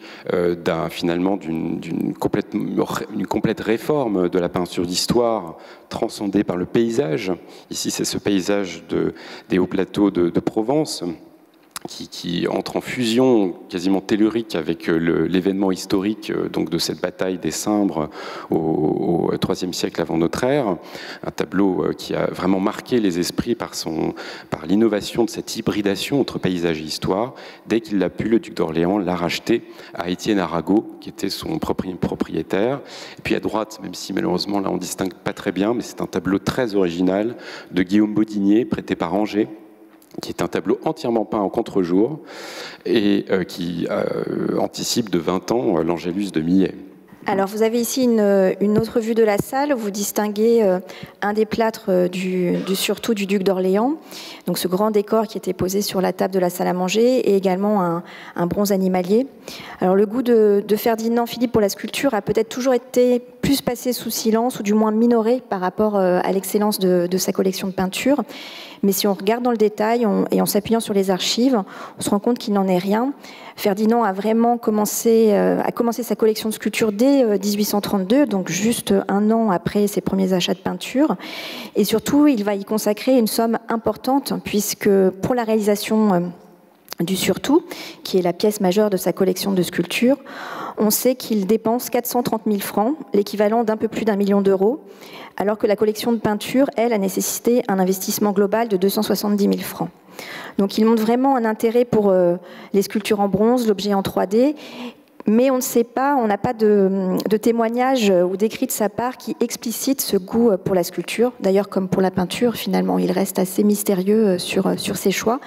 finalement d'une complète, réforme de la peinture d'histoire transcendée par le paysage. Ici, c'est ce paysage de, des hauts plateaux de Provence qui, entre en fusion quasiment tellurique avec euh, l'événement historique euh, donc de cette bataille des Cimbres au, IIIe siècle avant notre ère. Un tableau euh, qui a vraiment marqué les esprits par, son, par l'innovation de cette hybridation entre paysage et histoire. Dès qu'il l'a pu, le duc d'Orléans l'a racheté à Étienne Arago, qui était son propriétaire. Et puis à droite, même si malheureusement là on distingue pas très bien, mais c'est un tableau très original de Guillaume Baudinier, prêté par Angers qui est un tableau entièrement peint en contre-jour et euh, qui euh, anticipe de 20 ans euh, l'Angélus de Millet. Alors vous avez ici une, autre vue de la salle. Vous distinguez un des plâtres du, surtout du duc d'Orléans, donc ce grand décor qui était posé sur la table de la salle à manger, et également un, bronze animalier. Alors le goût de, Ferdinand Philippe pour la sculpture a peut-être toujours été plus passé sous silence, ou du moins minoré par rapport à l'excellence de, sa collection de peintures. Mais si on regarde dans le détail et en s'appuyant sur les archives, on se rend compte qu'il n'en est rien. Ferdinand a vraiment commencé, euh, sa collection de sculptures dès 1832, euh, donc juste un an après ses premiers achats de peinture. Et surtout, il va y consacrer une somme importante, puisque pour la réalisation euh, du Surtout, qui est la pièce majeure de sa collection de sculptures, on sait qu'il dépense 430 000 francs, l'équivalent d'un peu plus d'un million d'euros, alors que la collection de peinture, elle, a nécessité un investissement global de 270 000 francs. Donc il montre vraiment un intérêt pour euh, les sculptures en bronze, l'objet en 3D, mais on ne sait pas, on n'a pas de, témoignage ou d'écrit de sa part qui explicite ce goût pour la sculpture. D'ailleurs, comme pour la peinture, finalement, il reste assez mystérieux euh, sur, euh, sur ses choix.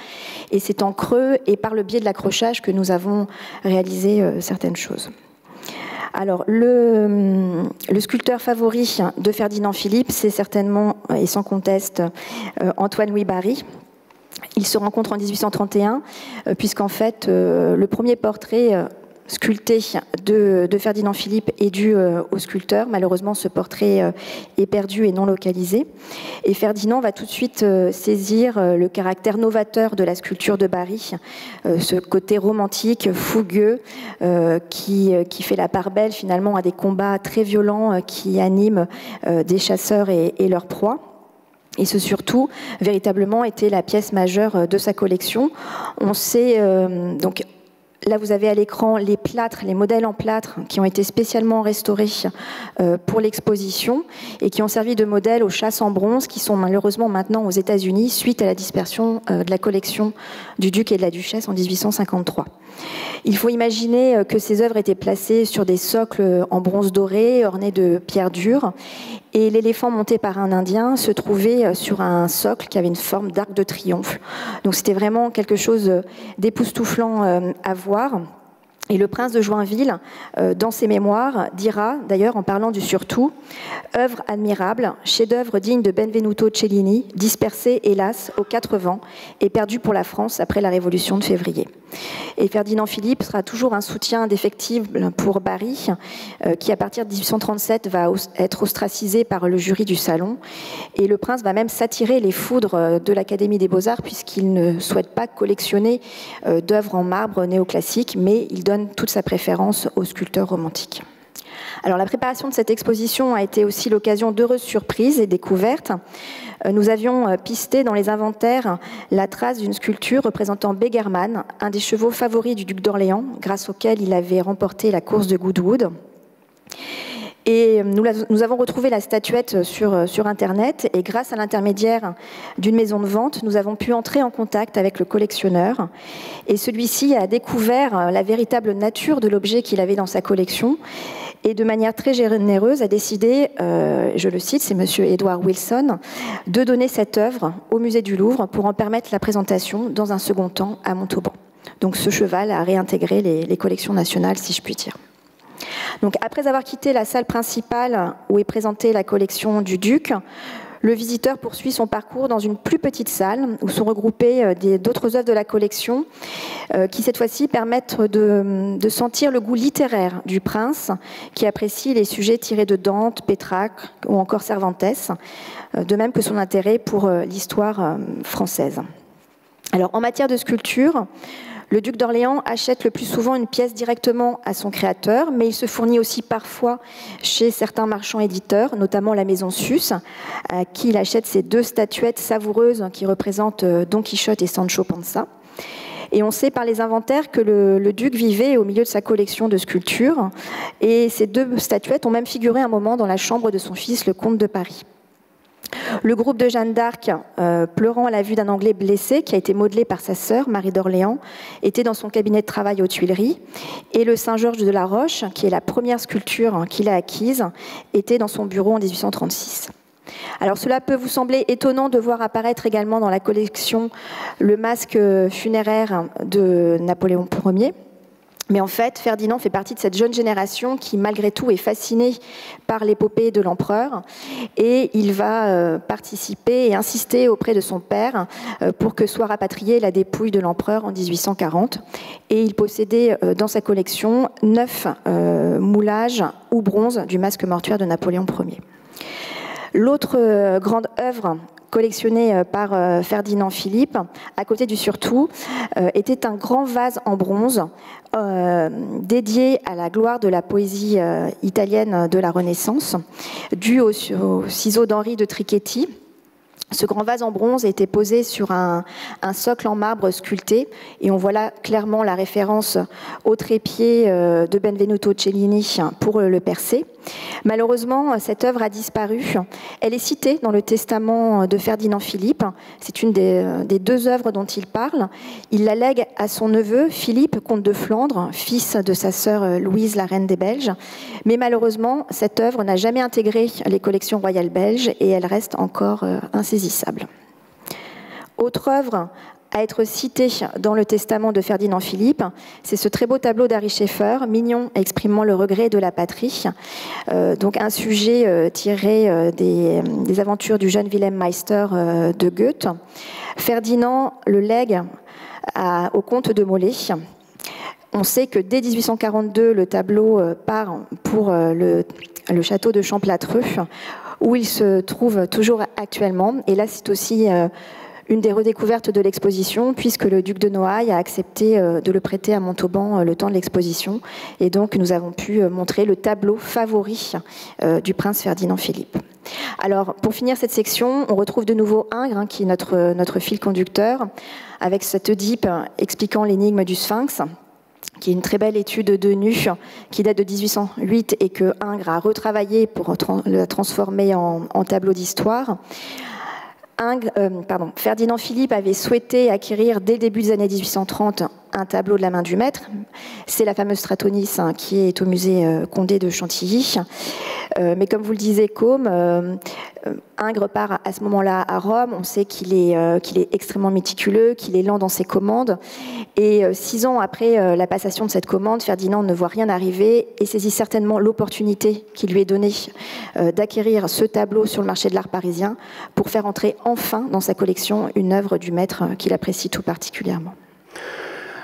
Et c'est en creux et par le biais de l'accrochage que nous avons réalisé certaines choses. Alors, le, sculpteur favori de Ferdinand Philippe, c'est certainement et sans conteste euh, Antoine Louis Barry. Il se rencontre en 1831, euh, puisqu'en fait, euh, le premier portrait sculpté de, Ferdinand Philippe est dû euh, au sculpteur. Malheureusement, ce portrait euh, est perdu et non localisé. Et Ferdinand va tout de suite euh, saisir le caractère novateur de la sculpture de Barry, ce côté romantique, fougueux, qui, fait la part belle finalement à des combats très violents qui animent des chasseurs et, et leurs proies. Et ce surtout, véritablement, était la pièce majeure de sa collection. On sait donc Là, vous avez à l'écran les plâtres, les modèles en plâtre qui ont été spécialement restaurés euh, pour l'exposition et qui ont servi de modèle aux chasses en bronze qui sont malheureusement maintenant aux États-Unis suite à la dispersion euh, de la collection du duc et de la duchesse en 1853. Il faut imaginer euh, que ces œuvres étaient placées sur des socles en bronze doré ornés de pierres dures et l'éléphant monté par un Indien se trouvait sur un socle qui avait une forme d'arc de triomphe. Donc c'était vraiment quelque chose d'époustouflant à voir et le prince de Joinville, euh, dans ses mémoires, dira, d'ailleurs en parlant du surtout, œuvre admirable, chef-d'œuvre digne de Benvenuto Cellini, dispersé, hélas, aux quatre vents et perdu pour la France après la Révolution de février. Et Ferdinand Philippe sera toujours un soutien indéfectible pour Barry, euh, qui à partir de 1837 va être ostracisé par le jury du salon. Et le prince va même s'attirer les foudres euh, de l'Académie des beaux-arts, puisqu'il ne souhaite pas collectionner d'œuvres en marbre néoclassique, mais il donne toute sa préférence aux sculpteurs romantiques. Alors la préparation de cette exposition a été aussi l'occasion d'heureuses surprises et découvertes. Euh, nous avions euh, pisté dans les inventaires la trace d'une sculpture représentant Begerman, un des chevaux favoris du duc d'Orléans, grâce auquel il avait remporté la course de Goodwood. Et nous, avons retrouvé la statuette sur, sur Internet et grâce à l'intermédiaire d'une maison de vente, nous avons pu entrer en contact avec le collectionneur. Et celui-ci a découvert la véritable nature de l'objet qu'il avait dans sa collection et de manière très généreuse a décidé, euh, je le cite, c'est Monsieur Edward Wilson, de donner cette œuvre au musée du Louvre pour en permettre la présentation dans un second temps à Montauban. Donc ce cheval a réintégré les collections nationales, si je puis dire. Donc après avoir quitté la salle principale où est présentée la collection du Duc, le visiteur poursuit son parcours dans une plus petite salle où sont regroupées euh, d'autres œuvres de la collection euh, qui cette fois-ci permettent de, sentir le goût littéraire du prince qui apprécie les sujets tirés de Dante, Pétrarque ou encore Cervantes, euh, de même que son intérêt pour l'histoire française. Alors en matière de sculpture, le duc d'Orléans achète le plus souvent une pièce directement à son créateur, mais il se fournit aussi parfois chez certains marchands éditeurs, notamment la maison Sus, à qui il achète ces deux statuettes savoureuses qui représentent euh, Don Quichotte et Sancho Panza. Et on sait par les inventaires que le, duc vivait au milieu de sa collection de sculptures. Et ces deux statuettes ont même figuré un moment dans la chambre de son fils, le comte de Paris. Le groupe de Jeanne d'Arc, euh, pleurant à la vue d'un Anglais blessé, qui a été modelé par sa sœur, Marie d'Orléans, était dans son cabinet de travail aux Tuileries. Et le Saint-Georges de la Roche, qui est la première sculpture qu'il a acquise, était dans son bureau en 1836. Alors cela peut vous sembler étonnant de voir apparaître également dans la collection le masque funéraire de Napoléon Ier, mais en fait, Ferdinand fait partie de cette jeune génération qui, malgré tout, est fascinée par l'épopée de l'empereur et il va euh, participer et insister auprès de son père euh, pour que soit rapatriée la dépouille de l'empereur en 1840. Et il possédait euh, dans sa collection neuf moulages ou bronzes du masque mortuaire de Napoléon Ier. L'autre grande œuvre collectionné euh, par euh, Ferdinand Philippe, à côté du surtout, euh, était un grand vase en bronze dédié à la gloire de la poésie italienne de la Renaissance, dû aux ciseaux d'Henri de Trichetti ce grand vase en bronze été posé sur un, socle en marbre sculpté et on voit là clairement la référence au trépied de Benvenuto Cellini pour le percer. Malheureusement, cette œuvre a disparu. Elle est citée dans le testament de Ferdinand Philippe. C'est une des, des, deux œuvres dont il parle. Il la lègue à son neveu Philippe, comte de Flandre, fils de sa sœur Louise, la reine des Belges. Mais malheureusement, cette œuvre n'a jamais intégré les collections royales belges et elle reste encore euh, insaisissable. Autre œuvre être citée dans le testament de Ferdinand Philippe, c'est ce très beau tableau d'Harry Schaeffer, mignon, exprimant le regret de la patrie. Euh, donc un sujet euh, tiré des, aventures du jeune Wilhelm Meister de Goethe. Ferdinand le lègue au comte de Molay on sait que dès 1842, le tableau euh, part pour euh, le, château de Champlatreux, où il se trouve toujours actuellement. Et là, c'est aussi euh, une des redécouvertes de l'exposition, puisque le duc de Noailles a accepté de le prêter à Montauban le temps de l'exposition. Et donc, nous avons pu montrer le tableau favori du prince Ferdinand Philippe. Alors, pour finir cette section, on retrouve de nouveau Ingres, hein, qui est notre, fil conducteur, avec cette Oedipe expliquant l'énigme du Sphinx qui est une très belle étude de nu qui date de 1808 et que Ingres a retravaillé pour la transformer en tableau d'histoire. Euh, Ferdinand Philippe avait souhaité acquérir dès le début des années 1830 un tableau de la main du maître. C'est la fameuse Stratonis hein, qui est au musée euh, Condé de Chantilly. Euh, mais comme vous le disiez, Côme, Ingres part à ce moment-là à Rome. On sait qu'il est, qu'il est extrêmement méticuleux, qu'il est lent dans ses commandes. Et six ans après la passation de cette commande, Ferdinand ne voit rien arriver et saisit certainement l'opportunité qui lui est donnée d'acquérir ce tableau sur le marché de l'art parisien pour faire entrer enfin dans sa collection une œuvre du maître qu'il apprécie tout particulièrement.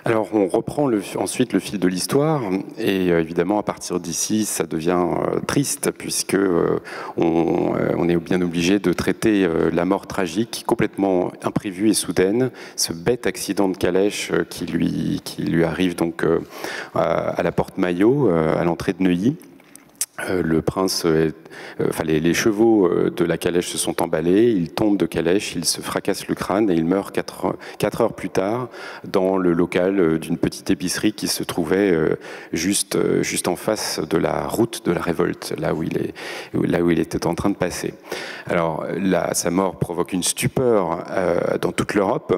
Alors on reprend ensuite le fil de l'histoire et euh, évidemment à partir d'ici ça devient euh, triste puisque euh, on, est bien obligé de traiter la mort tragique complètement imprévue et soudaine, ce bête accident de calèche qui lui, qui lui arrive donc à la porte Maillot à l'entrée de Neuilly. Euh, le prince, euh, enfin les, chevaux euh, de la calèche se sont emballés, il tombe de calèche, il se fracasse le crâne et il meurt quatre, heures plus tard dans le local d'une petite épicerie qui se trouvait juste, juste en face de la route de la révolte, là où il, est, là où il était en train de passer. Alors sa mort provoque une stupeur dans toute l'Europe.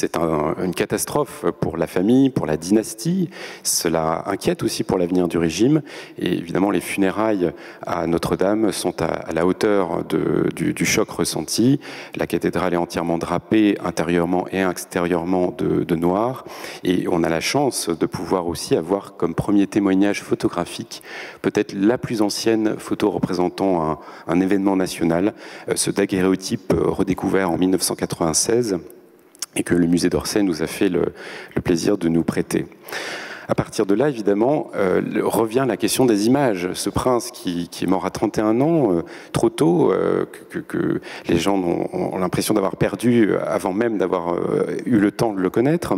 C'est une catastrophe pour la famille, pour la dynastie. Cela inquiète aussi pour l'avenir du régime. Et évidemment, les funérailles à Notre-Dame sont à, la hauteur du, choc ressenti. La cathédrale est entièrement drapée intérieurement et extérieurement de, noir. Et on a la chance de pouvoir aussi avoir comme premier témoignage photographique peut-être la plus ancienne photo représentant un, événement national, euh, ce daguerréotype redécouvert en 1996 et que le musée d'Orsay nous a fait le, plaisir de nous prêter. À partir de là, évidemment, euh, revient la question des images. Ce prince qui, est mort à 31 ans, euh, trop tôt, euh, que, les gens ont, l'impression d'avoir perdu avant même d'avoir eu le temps de le connaître.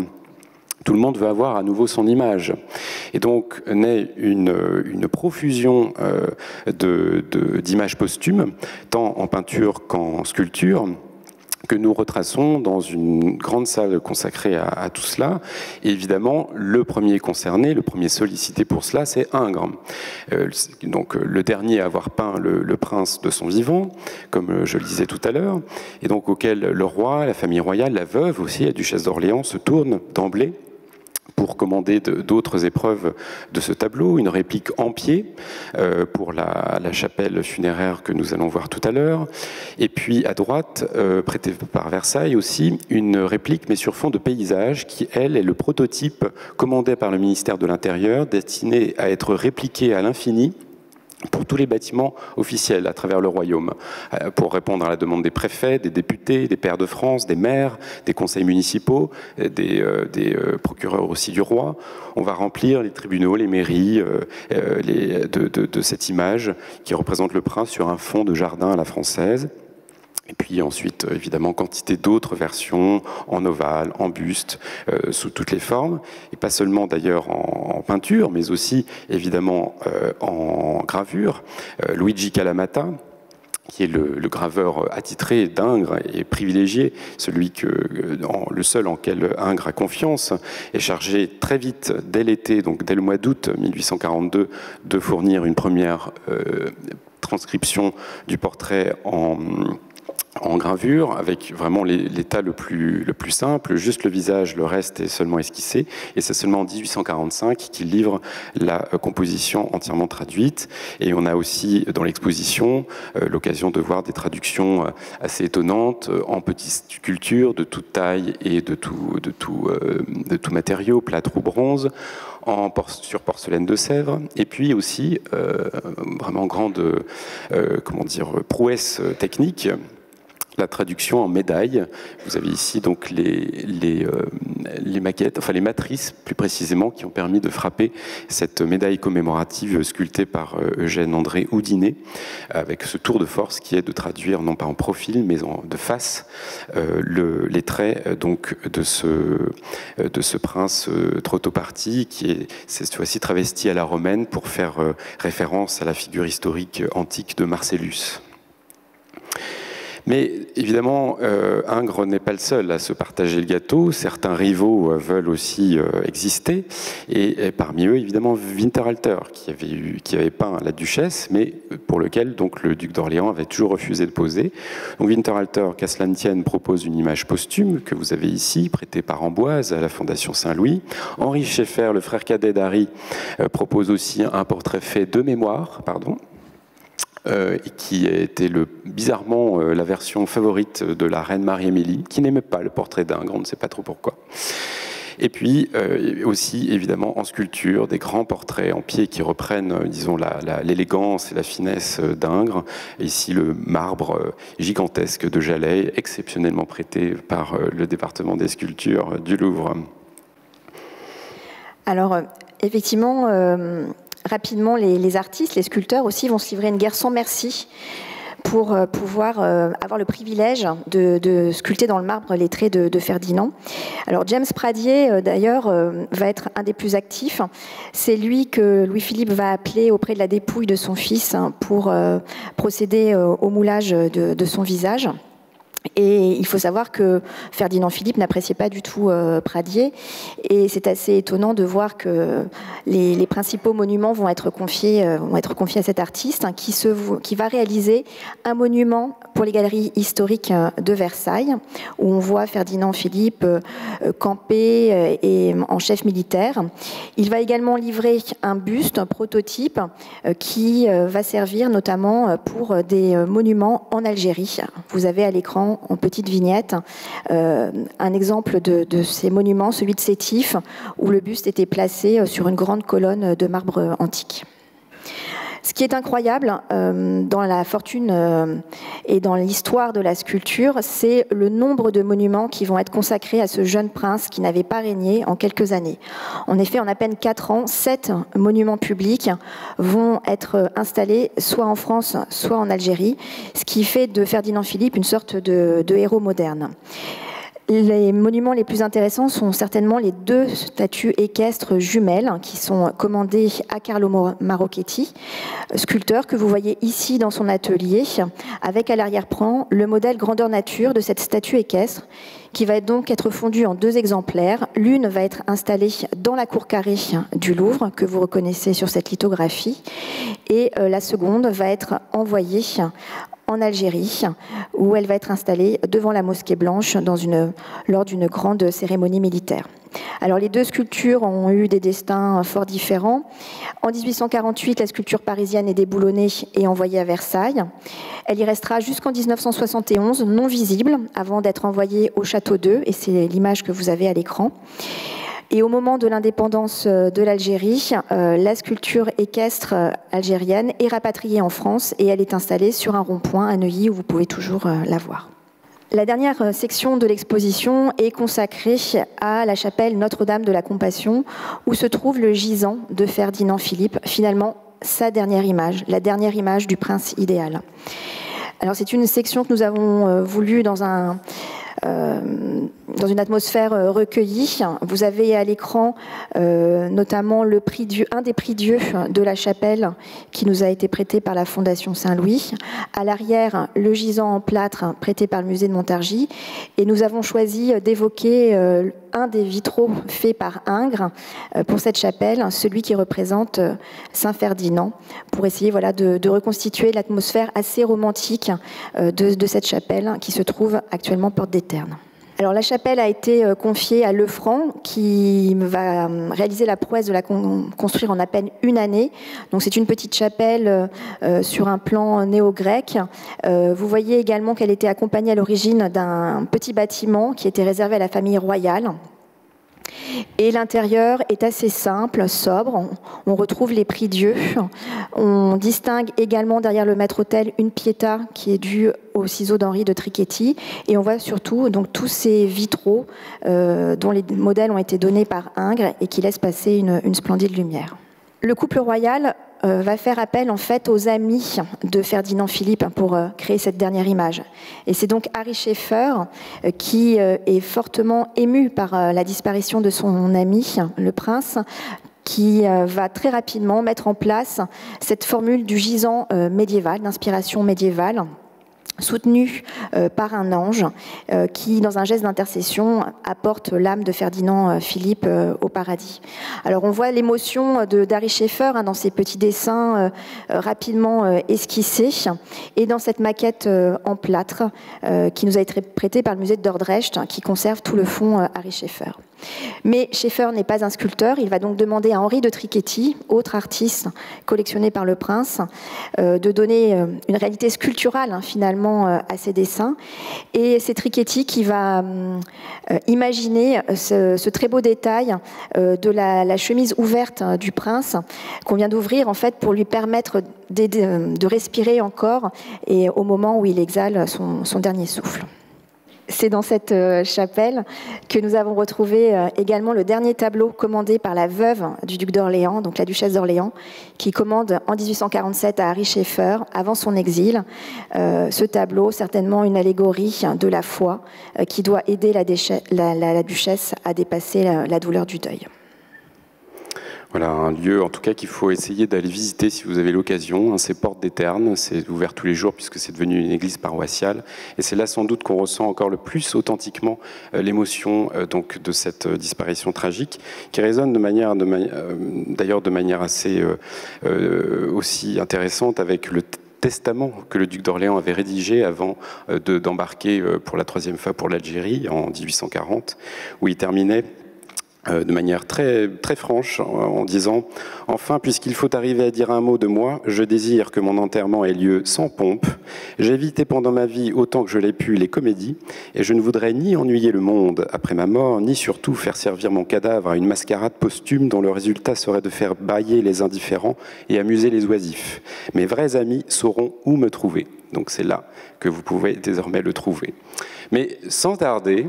Tout le monde veut avoir à nouveau son image. Et donc naît une, une profusion d'images posthumes, tant en peinture qu'en sculpture que nous retraçons dans une grande salle consacrée à, tout cela. Et évidemment, le premier concerné, le premier sollicité pour cela, c'est Ingres. Euh, donc le dernier à avoir peint le, prince de son vivant, comme je le disais tout à l'heure, et donc auquel le roi, la famille royale, la veuve aussi, la duchesse d'Orléans, se tournent d'emblée pour commander d'autres épreuves de ce tableau, une réplique en pied euh, pour la, chapelle funéraire que nous allons voir tout à l'heure, et puis à droite, euh, prêtée par Versailles aussi, une réplique mais sur fond de paysage qui, elle, est le prototype commandé par le ministère de l'Intérieur, destiné à être répliqué à l'infini pour tous les bâtiments officiels à travers le royaume, euh, pour répondre à la demande des préfets, des députés, des pairs de France, des maires, des conseils municipaux, euh, des, euh, procureurs aussi du roi. On va remplir les tribunaux, les mairies de cette image qui représente le prince sur un fond de jardin à la française. Et puis ensuite, euh, évidemment, quantité d'autres versions en ovale, en buste, euh, sous toutes les formes, et pas seulement d'ailleurs en, peinture, mais aussi évidemment euh, en gravure. Luigi Calamata, qui est le, graveur attitré d'Ingres et privilégié, celui que, le seul en quel Ingres a confiance, est chargé très vite, dès l'été, donc dès le mois d'août 1842, de fournir une première transcription du portrait en en gravure, avec vraiment l'état le plus, le plus simple, juste le visage, le reste est seulement esquissé. Et c'est seulement en 1845 qu'il livre la euh, composition entièrement traduite. Et on a aussi dans l'exposition euh, l'occasion de voir des traductions euh, assez étonnantes en petites sculptures de toute taille et de tout, matériau, plâtre ou bronze, sur porcelaine de Sèvres, et puis aussi vraiment grande comment dire prouesse technique la traduction en médailles. Vous avez ici donc les, les, les, maquettes, enfin les matrices plus précisément, qui ont permis de frapper cette médaille commémorative sculptée par Eugène André Houdinet, avec ce tour de force qui est de traduire non pas en profil, mais en, de face le, les traits donc de ce, de ce prince Trottoparti, qui est cette fois-ci travesti à la romaine pour faire référence à la figure historique antique de Marcellus. Mais évidemment, euh, Ingres n'est pas le seul à se partager le gâteau. Certains rivaux euh, veulent aussi euh, exister. Et, parmi eux, évidemment, Winterhalter, qui avait, peint la duchesse, mais pour lequel donc, le duc d'Orléans avait toujours refusé de poser. Winterhalter, qu'à cela propose une image posthume que vous avez ici, prêtée par Amboise à la Fondation Saint-Louis. Henri Schaeffer, le frère cadet d'Harry, propose aussi un portrait fait de mémoire, pardon, euh, qui était le, bizarrement euh, la version favorite de la reine Marie-Émilie, qui n'aimait pas le portrait d'Ingres, on ne sait pas trop pourquoi. Et puis euh, aussi, évidemment, en sculpture, des grands portraits en pied qui reprennent, disons, l'élégance et la finesse d'Ingres. Ici, le marbre gigantesque de Jalais, exceptionnellement prêté par le département des sculptures du Louvre. Alors, effectivement, rapidement, les, artistes, les sculpteurs aussi vont se livrer une guerre sans merci pour euh, pouvoir euh, avoir le privilège de, sculpter dans le marbre les traits de, Ferdinand. Alors James Pradier, euh, d'ailleurs, va être un des plus actifs. C'est lui que Louis-Philippe va appeler auprès de la dépouille de son fils hein, pour procéder au moulage de son visage. Et il faut savoir que Ferdinand Philippe n'appréciait pas du tout euh, Pradier. Et c'est assez étonnant de voir que les, principaux monuments vont être confiés, euh, vont être confiés à cet artiste hein, qui, va réaliser un monument pour les galeries historiques euh, de Versailles, où on voit Ferdinand Philippe camper et en chef militaire. Il va également livrer un buste, un prototype, qui va servir notamment pour des monuments en Algérie. Vous avez à l'écran en petite vignette euh, un exemple de, ces monuments, celui de Sétif, où le buste était placé euh, sur une grande colonne de marbre antique. Ce qui est incroyable euh, dans la fortune euh, et dans l'histoire de la sculpture, c'est le nombre de monuments qui vont être consacrés à ce jeune prince qui n'avait pas régné en quelques années. En effet, en à peine quatre ans, sept monuments publics vont être installés soit en France, soit en Algérie, ce qui fait de Ferdinand Philippe une sorte de héros moderne. Les monuments les plus intéressants sont certainement les deux statues équestres jumelles qui sont commandées à Carlo Marocchetti, sculpteur que vous voyez ici dans son atelier, avec à l'arrière-plan le modèle grandeur nature de cette statue équestre qui va donc être fondue en deux exemplaires. L'une va être installée dans la cour carrée du Louvre, que vous reconnaissez sur cette lithographie, et euh, la seconde va être envoyée en Algérie, où elle va être installée devant la mosquée blanche lors d'une grande cérémonie militaire. Alors les deux sculptures ont eu des destins fort différents. En 1848, la sculpture parisienne est déboulonnée et envoyée à Versailles. Elle y restera jusqu'en 1971, non visible, avant d'être envoyée au château d'Eu, et c'est l'image que vous avez à l'écran. Et au moment de l'indépendance euh, de l'Algérie, euh, la sculpture équestre euh, algérienne est rapatriée en France et elle est installée sur un rond-point à Neuilly où vous pouvez toujours la voir. La dernière section de l'exposition est consacrée à la chapelle Notre-Dame de la Compassion, où se trouve le gisant de Ferdinand Philippe, finalement sa dernière image, la dernière image du prince idéal. Alors c'est une section que nous avons voulu dans un dans une atmosphère euh, recueillie. Vous avez à l'écran euh, notamment le prix un des prix Dieu de la chapelle qui nous a été prêté par la Fondation Saint-Louis. À l'arrière, le gisant en plâtre prêté par le musée de Montargis. Et nous avons choisi d'évoquer un des vitraux faits par Ingres pour cette chapelle, celui qui représente Saint Ferdinand, pour essayer de, reconstituer l'atmosphère assez romantique de, de, cette chapelle qui se trouve actuellement porte des alors la chapelle a été euh, confiée à Lefranc qui va euh, réaliser la prouesse de la construire en à peine une année. C'est une petite chapelle euh, sur un plan néo-grec. vous voyez également qu'elle était accompagnée à l'origine d'un petit bâtiment qui était réservé à la famille royale. Et l'intérieur est assez simple, sobre. On retrouve les prix Dieu. On distingue également derrière le maître-autel une piéta qui est due au ciseau d'Henri de Trichetti. Et on voit surtout donc, tous ces vitraux euh, dont les modèles ont été donnés par Ingres et qui laissent passer une splendide lumière. Le couple royal euh, va faire appel en fait aux amis de Ferdinand Philippe pour euh, créer cette dernière image. Et c'est donc Harry Schaeffer euh, qui est fortement ému par la disparition de son ami, le prince, qui va très rapidement mettre en place cette formule du gisant médiéval, d'inspiration médiévale, soutenu euh, par un ange euh, qui, dans un geste d'intercession, apporte l'âme de Ferdinand euh, Philippe au paradis. Alors on voit l'émotion de Dari Schaeffer hein, dans ces petits dessins rapidement esquissés et dans cette maquette en plâtre qui nous a été prêtée par le musée de Dordrecht hein, qui conserve tout le fond Harry Schaeffer. Mais Schaeffer n'est pas un sculpteur, il va donc demander à Henri de Trichetti, autre artiste collectionné par le prince, euh, de donner euh, une réalité sculpturale hein, finalement euh, à ses dessins. Et c'est Trichetti qui va imaginer ce, très beau détail de la, chemise ouverte du prince qu'on vient d'ouvrir en fait pour lui permettre de respirer encore et au moment où il exhale son dernier souffle. C'est dans cette euh, chapelle que nous avons retrouvé euh, également le dernier tableau commandé par la veuve du duc d'Orléans, donc la duchesse d'Orléans, qui commande en 1847 à Harry Schaeffer, avant son exil, euh, ce tableau, certainement une allégorie de la foi, qui doit aider la, duchesse à dépasser la douleur du deuil. Voilà, un lieu en tout cas qu'il faut essayer d'aller visiter si vous avez l'occasion. Hein, c'est Porte des Ternes, c'est ouvert tous les jours puisque c'est devenu une église paroissiale. Et c'est là sans doute qu'on ressent encore le plus authentiquement euh, l'émotion euh, donc de cette euh, disparition tragique, qui résonne de manière, d'ailleurs de, manière assez aussi intéressante avec le testament que le duc d'Orléans avait rédigé avant d'embarquer pour la troisième fois pour l'Algérie en 1840, où il terminait de manière très, très franche en, disant Enfin, puisqu'il faut arriver à dire un mot de moi, je désire que mon enterrement ait lieu sans pompe. J'ai évité pendant ma vie autant que je l'ai pu les comédies, et je ne voudrais ni ennuyer le monde après ma mort, ni surtout faire servir mon cadavre à une mascarade posthume dont le résultat serait de faire bailler les indifférents et amuser les oisifs. Mes vrais amis sauront où me trouver. Donc c'est là que vous pouvez désormais le trouver. Mais sans tarder,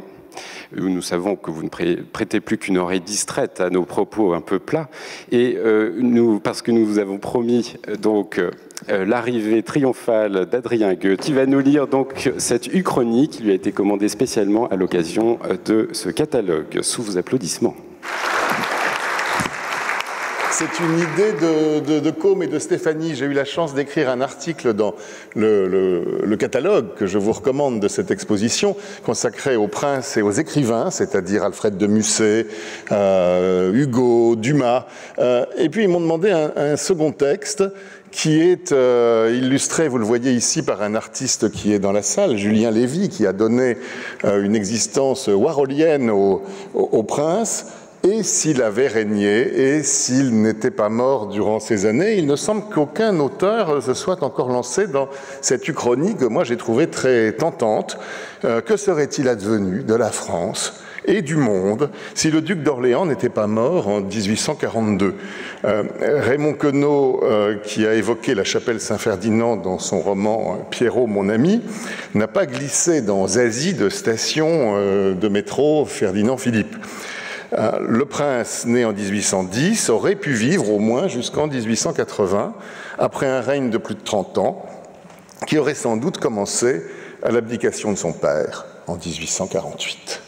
nous savons que vous ne prêtez plus qu'une oreille distraite à nos propos un peu plats, et euh, nous, parce que nous vous avons promis euh, donc euh, l'arrivée triomphale d'Adrien Goethe, qui va nous lire donc cette uchronie qui lui a été commandée spécialement à l'occasion de ce catalogue. Sous vos applaudissements c'est une idée de, de, Com et de Stéphanie. J'ai eu la chance d'écrire un article dans le, catalogue que je vous recommande de cette exposition, consacré aux princes et aux écrivains, c'est-à-dire Alfred de Musset, euh, Hugo, Dumas. Euh, et puis ils m'ont demandé un, second texte qui est euh, illustré, vous le voyez ici, par un artiste qui est dans la salle, Julien Lévy, qui a donné une existence warolienne au, au prince et s'il avait régné, et s'il n'était pas mort durant ces années, il ne semble qu'aucun auteur se soit encore lancé dans cette uchronie que moi j'ai trouvée très tentante. Euh, que serait-il advenu de la France et du monde si le duc d'Orléans n'était pas mort en 1842. Euh, Raymond Queneau, euh, qui a évoqué la chapelle Saint-Ferdinand dans son roman Pierrot, mon ami, n'a pas glissé dans Zazie de station de métro Ferdinand Philippe. Euh, le prince, né en 1810, aurait pu vivre au moins jusqu'en 1880, après un règne de plus de 30 ans, qui aurait sans doute commencé à l'abdication de son père en 1848.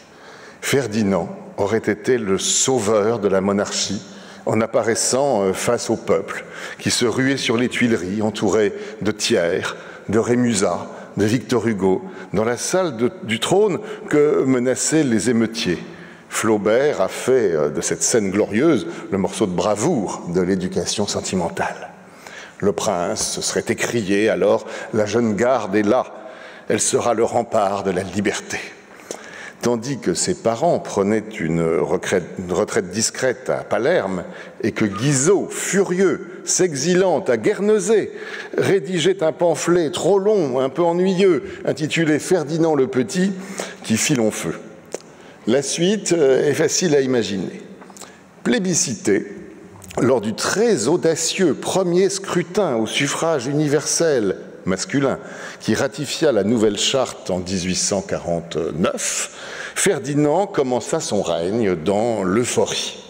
Ferdinand aurait été le sauveur de la monarchie en apparaissant euh, face au peuple qui se ruait sur les Tuileries, entouré de Thiers, de Rémusat, de Victor Hugo, dans la salle du trône que menaçaient les émeutiers. Flaubert a fait euh, de cette scène glorieuse le morceau de bravoure de l'éducation sentimentale. Le prince se serait écrié alors La jeune garde est là, elle sera le rempart de la liberté. Tandis que ses parents prenaient une retraite, discrète à Palerme et que Guizot, furieux, s'exilant à Guernesey, rédigeait un pamphlet trop long, un peu ennuyeux, intitulé Ferdinand le Petit, qui fit long feu. La suite euh, est facile à imaginer. Plébiscité, lors du très audacieux premier scrutin au suffrage universel masculin qui ratifia la nouvelle charte en 1849, Ferdinand commença son règne dans l'euphorie.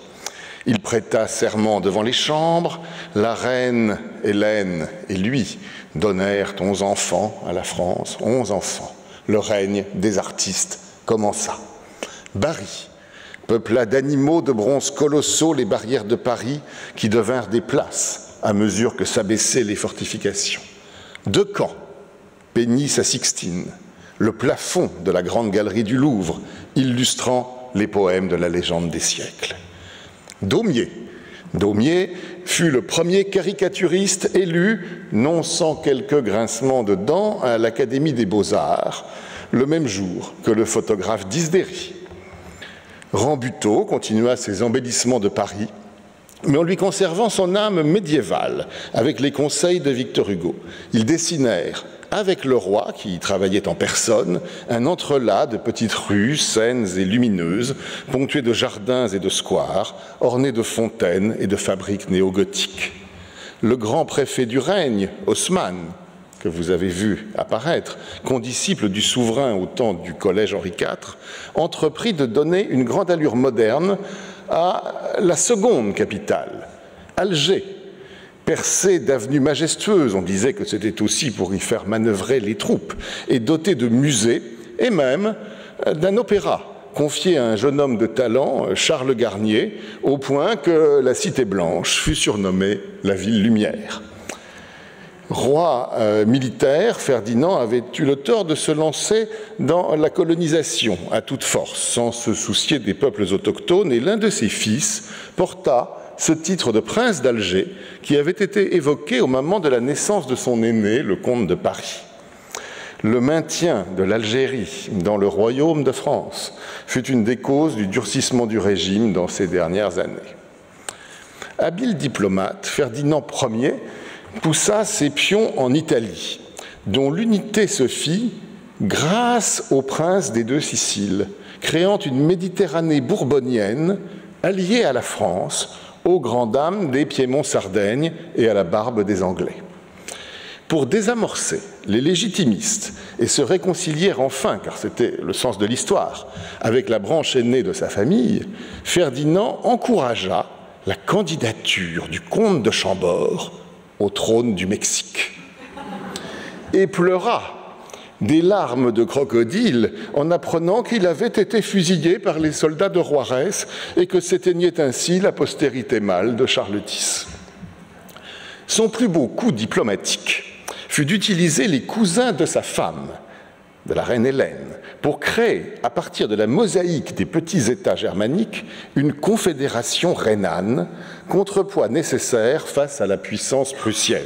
Il prêta serment devant les chambres, la reine Hélène et lui donnèrent onze enfants à la France, onze enfants. Le règne des artistes commença. Bari peupla d'animaux de bronze colossaux les barrières de Paris qui devinrent des places à mesure que s'abaissaient les fortifications. De Caen peignit sa Sixtine, le plafond de la grande galerie du Louvre, illustrant les poèmes de la légende des siècles. Daumier. Daumier fut le premier caricaturiste élu, non sans quelques grincements de dents, à l'Académie des beaux-arts, le même jour que le photographe Disdéry. Rambuteau continua ses embellissements de Paris, mais en lui conservant son âme médiévale, avec les conseils de Victor Hugo. Ils dessinèrent avec le roi, qui y travaillait en personne, un entrelac de petites rues saines et lumineuses, ponctuées de jardins et de squares, ornées de fontaines et de fabriques néogothiques. Le grand préfet du règne, Haussmann, que vous avez vu apparaître, condisciple du souverain au temps du collège Henri IV, entreprit de donner une grande allure moderne à la seconde capitale, Alger, percée d'avenues majestueuses, on disait que c'était aussi pour y faire manœuvrer les troupes, et dotée de musées et même d'un opéra confié à un jeune homme de talent, Charles Garnier, au point que la Cité Blanche fut surnommée la ville lumière. Roi euh, militaire, Ferdinand avait eu le tort de se lancer dans la colonisation à toute force, sans se soucier des peuples autochtones, et l'un de ses fils porta ce titre de prince d'Alger qui avait été évoqué au moment de la naissance de son aîné, le comte de Paris. Le maintien de l'Algérie dans le royaume de France fut une des causes du durcissement du régime dans ces dernières années. Habile diplomate, Ferdinand Ier poussa ses pions en Italie, dont l'unité se fit grâce au prince des deux Siciles, créant une Méditerranée bourbonienne alliée à la France aux grandes dames des Piémont-Sardaigne et à la barbe des Anglais. Pour désamorcer les légitimistes et se réconcilier enfin, car c'était le sens de l'histoire, avec la branche aînée de sa famille, Ferdinand encouragea la candidature du comte de Chambord au trône du Mexique et pleura des larmes de crocodile en apprenant qu'il avait été fusillé par les soldats de Juarez et que s'éteignait ainsi la postérité mâle de Charles X. Son plus beau coup diplomatique fut d'utiliser les cousins de sa femme, de la reine Hélène, pour créer, à partir de la mosaïque des petits États germaniques, une confédération rhénane, contrepoids nécessaire face à la puissance prussienne.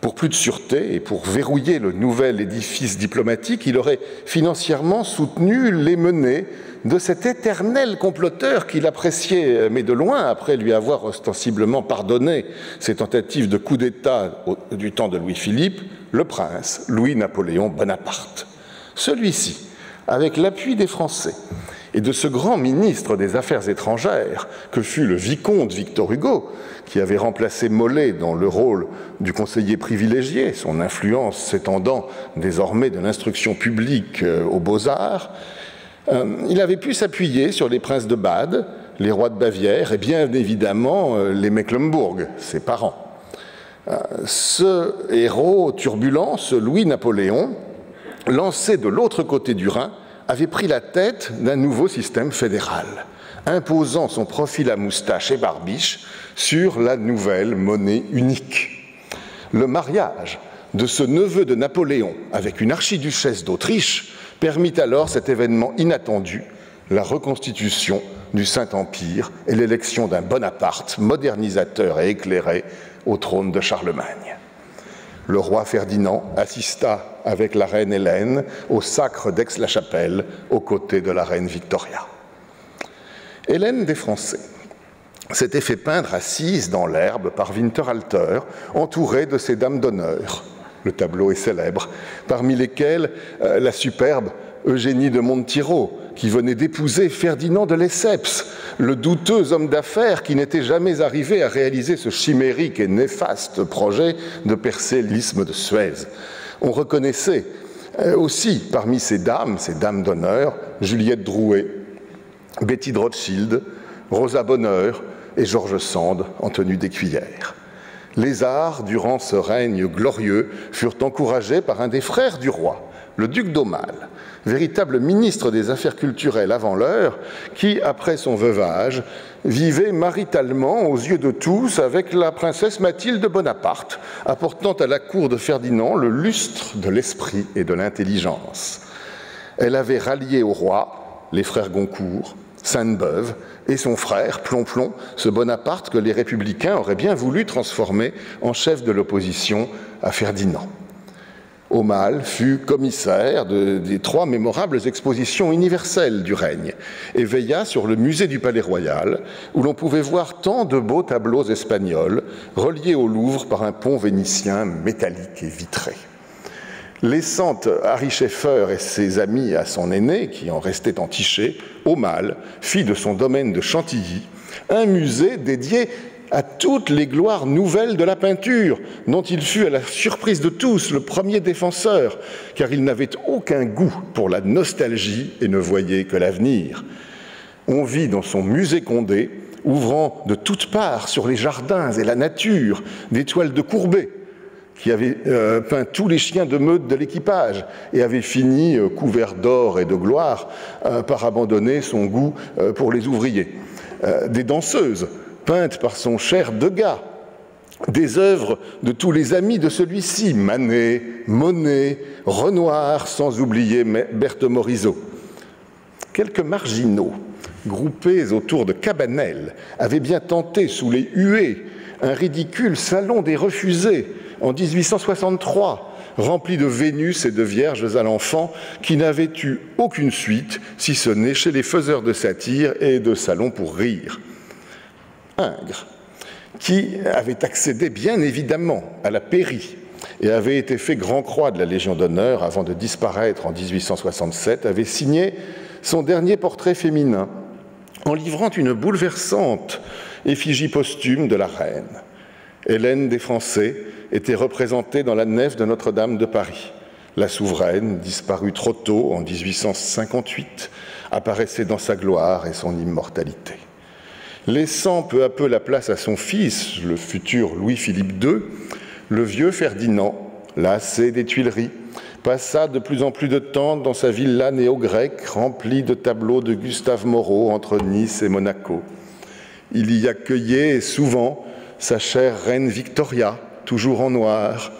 Pour plus de sûreté et pour verrouiller le nouvel édifice diplomatique, il aurait financièrement soutenu les menées de cet éternel comploteur qu'il appréciait, mais de loin, après lui avoir ostensiblement pardonné ses tentatives de coup d'État du temps de Louis-Philippe, le prince Louis-Napoléon Bonaparte. Celui-ci, avec l'appui des Français et de ce grand ministre des Affaires étrangères que fut le vicomte Victor Hugo, qui avait remplacé Mollet dans le rôle du conseiller privilégié, son influence s'étendant désormais de l'instruction publique euh, aux beaux-arts, euh, il avait pu s'appuyer sur les princes de Bade, les rois de Bavière et bien évidemment euh, les Mecklembourg, ses parents. Ce héros turbulent, ce Louis-Napoléon, lancé de l'autre côté du Rhin, avait pris la tête d'un nouveau système fédéral, imposant son profil à moustache et barbiche sur la nouvelle monnaie unique. Le mariage de ce neveu de Napoléon avec une archiduchesse d'Autriche permit alors cet événement inattendu, la reconstitution du Saint-Empire et l'élection d'un Bonaparte modernisateur et éclairé au trône de Charlemagne. Le roi Ferdinand assista avec la reine Hélène au sacre d'Aix-la-Chapelle aux côtés de la reine Victoria. Hélène des Français s'était fait peindre assise dans l'herbe par Winterhalter, entourée de ses dames d'honneur. Le tableau est célèbre, parmi lesquelles euh, la superbe Eugénie de Montijo, qui venait d'épouser Ferdinand de Lesseps, le douteux homme d'affaires qui n'était jamais arrivé à réaliser ce chimérique et néfaste projet de percer l'isthme de Suez. On reconnaissait euh, aussi parmi ces dames, ces dames d'honneur, Juliette Drouet, Betty de Rothschild, Rosa Bonheur et Georges Sand en tenue d'écuyère. Les arts, durant ce règne glorieux, furent encouragés par un des frères du roi, le duc d'Aumale, véritable ministre des Affaires culturelles avant l'heure, qui, après son veuvage, vivait maritalement aux yeux de tous avec la princesse Mathilde Bonaparte, apportant à la cour de Ferdinand le lustre de l'esprit et de l'intelligence. Elle avait rallié au roi les frères Goncourt, Sainte-Beuve et son frère, Plomplon, ce Bonaparte que les républicains auraient bien voulu transformer en chef de l'opposition à Ferdinand. Aumale fut commissaire des trois mémorables expositions universelles du règne et veilla sur le musée du Palais Royal, où l'on pouvait voir tant de beaux tableaux espagnols reliés au Louvre par un pont vénitien métallique et vitré. Laissant Harry Schaeffer et ses amis à son aîné, qui en restait entiché, Aumale fit de son domaine de Chantilly un musée dédié à toutes les gloires nouvelles de la peinture, dont il fut à la surprise de tous le premier défenseur, car il n'avait aucun goût pour la nostalgie et ne voyait que l'avenir. On vit dans son musée Condé, ouvrant de toutes parts sur les jardins et la nature, des toiles de Courbet, qui avait euh, peint tous les chiens de meute de l'équipage et avait fini, euh, couvert d'or et de gloire, euh, par abandonner son goût pour les ouvriers. des danseuses, peintes par son cher Degas, des œuvres de tous les amis de celui-ci, Manet, Monet, Renoir, sans oublier Berthe Morisot. Quelques marginaux, groupés autour de Cabanel, avaient bien tenté, sous les huées, un ridicule salon des refusés en 1863, rempli de Vénus et de Vierges à l'enfant, qui n'avaient eu aucune suite, si ce n'est chez les faiseurs de satire et de salons pour rire. Ingres, qui avait accédé bien évidemment à la pairie et avait été fait grand croix de la Légion d'honneur avant de disparaître en 1867, avait signé son dernier portrait féminin en livrant une bouleversante effigie posthume de la reine. Hélène des Français était représentée dans la nef de Notre-Dame de Paris. La souveraine, disparue trop tôt en 1858, apparaissait dans sa gloire et son immortalité. Laissant peu à peu la place à son fils, le futur Louis-Philippe II, le vieux Ferdinand, lassé des Tuileries, passa de plus en plus de temps dans sa villa néo-grecque remplie de tableaux de Gustave Moreau entre Nice et Monaco. Il y accueillait souvent sa chère reine Victoria, toujours en noir,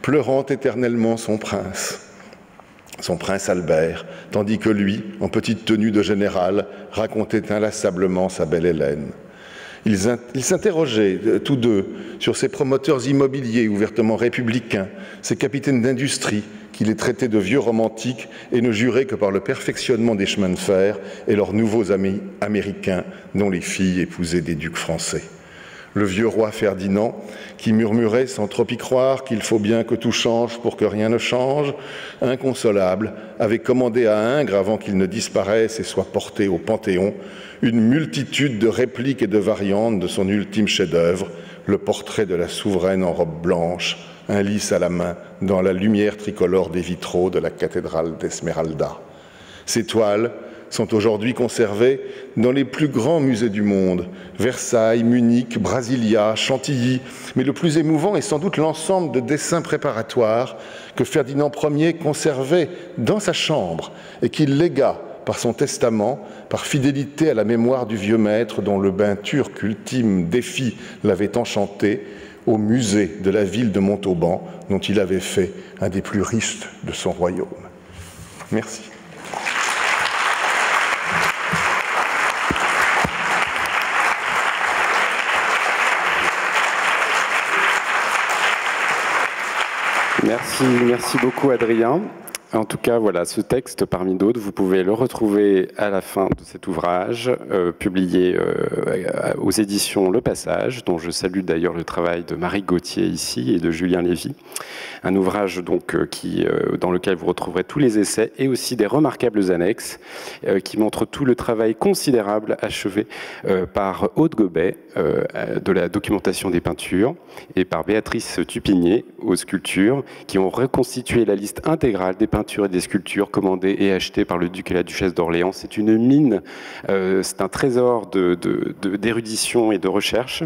pleurant éternellement son prince son prince Albert, tandis que lui, en petite tenue de général, racontait inlassablement sa belle Hélène. Ils s'interrogeaient euh, tous deux sur ces promoteurs immobiliers ouvertement républicains, ces capitaines d'industrie qui les traitaient de vieux romantiques et ne juraient que par le perfectionnement des chemins de fer et leurs nouveaux amis américains dont les filles épousaient des ducs français le vieux roi Ferdinand, qui murmurait sans trop y croire qu'il faut bien que tout change pour que rien ne change, inconsolable, avait commandé à Ingres, avant qu'il ne disparaisse et soit porté au Panthéon, une multitude de répliques et de variantes de son ultime chef-d'œuvre, le portrait de la souveraine en robe blanche, un lys à la main, dans la lumière tricolore des vitraux de la cathédrale d'Esmeralda. Ces toiles, sont aujourd'hui conservés dans les plus grands musées du monde, Versailles, Munich, Brasilia, Chantilly, mais le plus émouvant est sans doute l'ensemble de dessins préparatoires que Ferdinand Ier conservait dans sa chambre et qu'il légua par son testament, par fidélité à la mémoire du vieux maître dont le bain turc ultime défi l'avait enchanté, au musée de la ville de Montauban, dont il avait fait un des plus riches de son royaume. Merci. Merci, beaucoup Adrien. En tout cas, voilà, ce texte, parmi d'autres, vous pouvez le retrouver à la fin de cet ouvrage, euh, publié euh, aux éditions Le Passage, dont je salue d'ailleurs le travail de Marie Gauthier ici et de Julien Lévy. Un ouvrage donc euh, qui, dans lequel vous retrouverez tous les essais et aussi des remarquables annexes qui montrent tout le travail considérable achevé par Aude Gobet de la documentation des peintures et par Béatrice Tupinier aux sculptures, qui ont reconstitué la liste intégrale des peintures et des sculptures commandées et achetées par le duc et la duchesse d'Orléans. C'est une mine, euh, c'est un trésor d'érudition et de recherche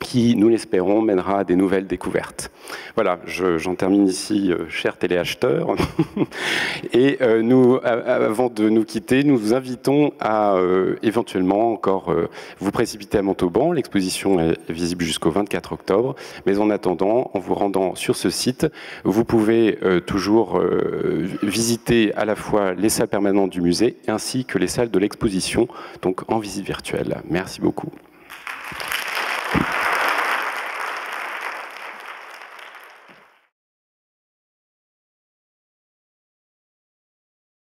qui, nous l'espérons, mènera à des nouvelles découvertes. Voilà, j'en termine ici, euh, chers téléacheteurs. <laughs> Et euh, nous, avant de nous quitter, nous vous invitons à euh, éventuellement encore vous précipiter à Montauban. L'exposition est visible jusqu'au 24 octobre. Mais en attendant, en vous rendant sur ce site, vous pouvez toujours visiter à la fois les salles permanentes du musée ainsi que les salles de l'exposition, donc en visite virtuelle. Merci beaucoup.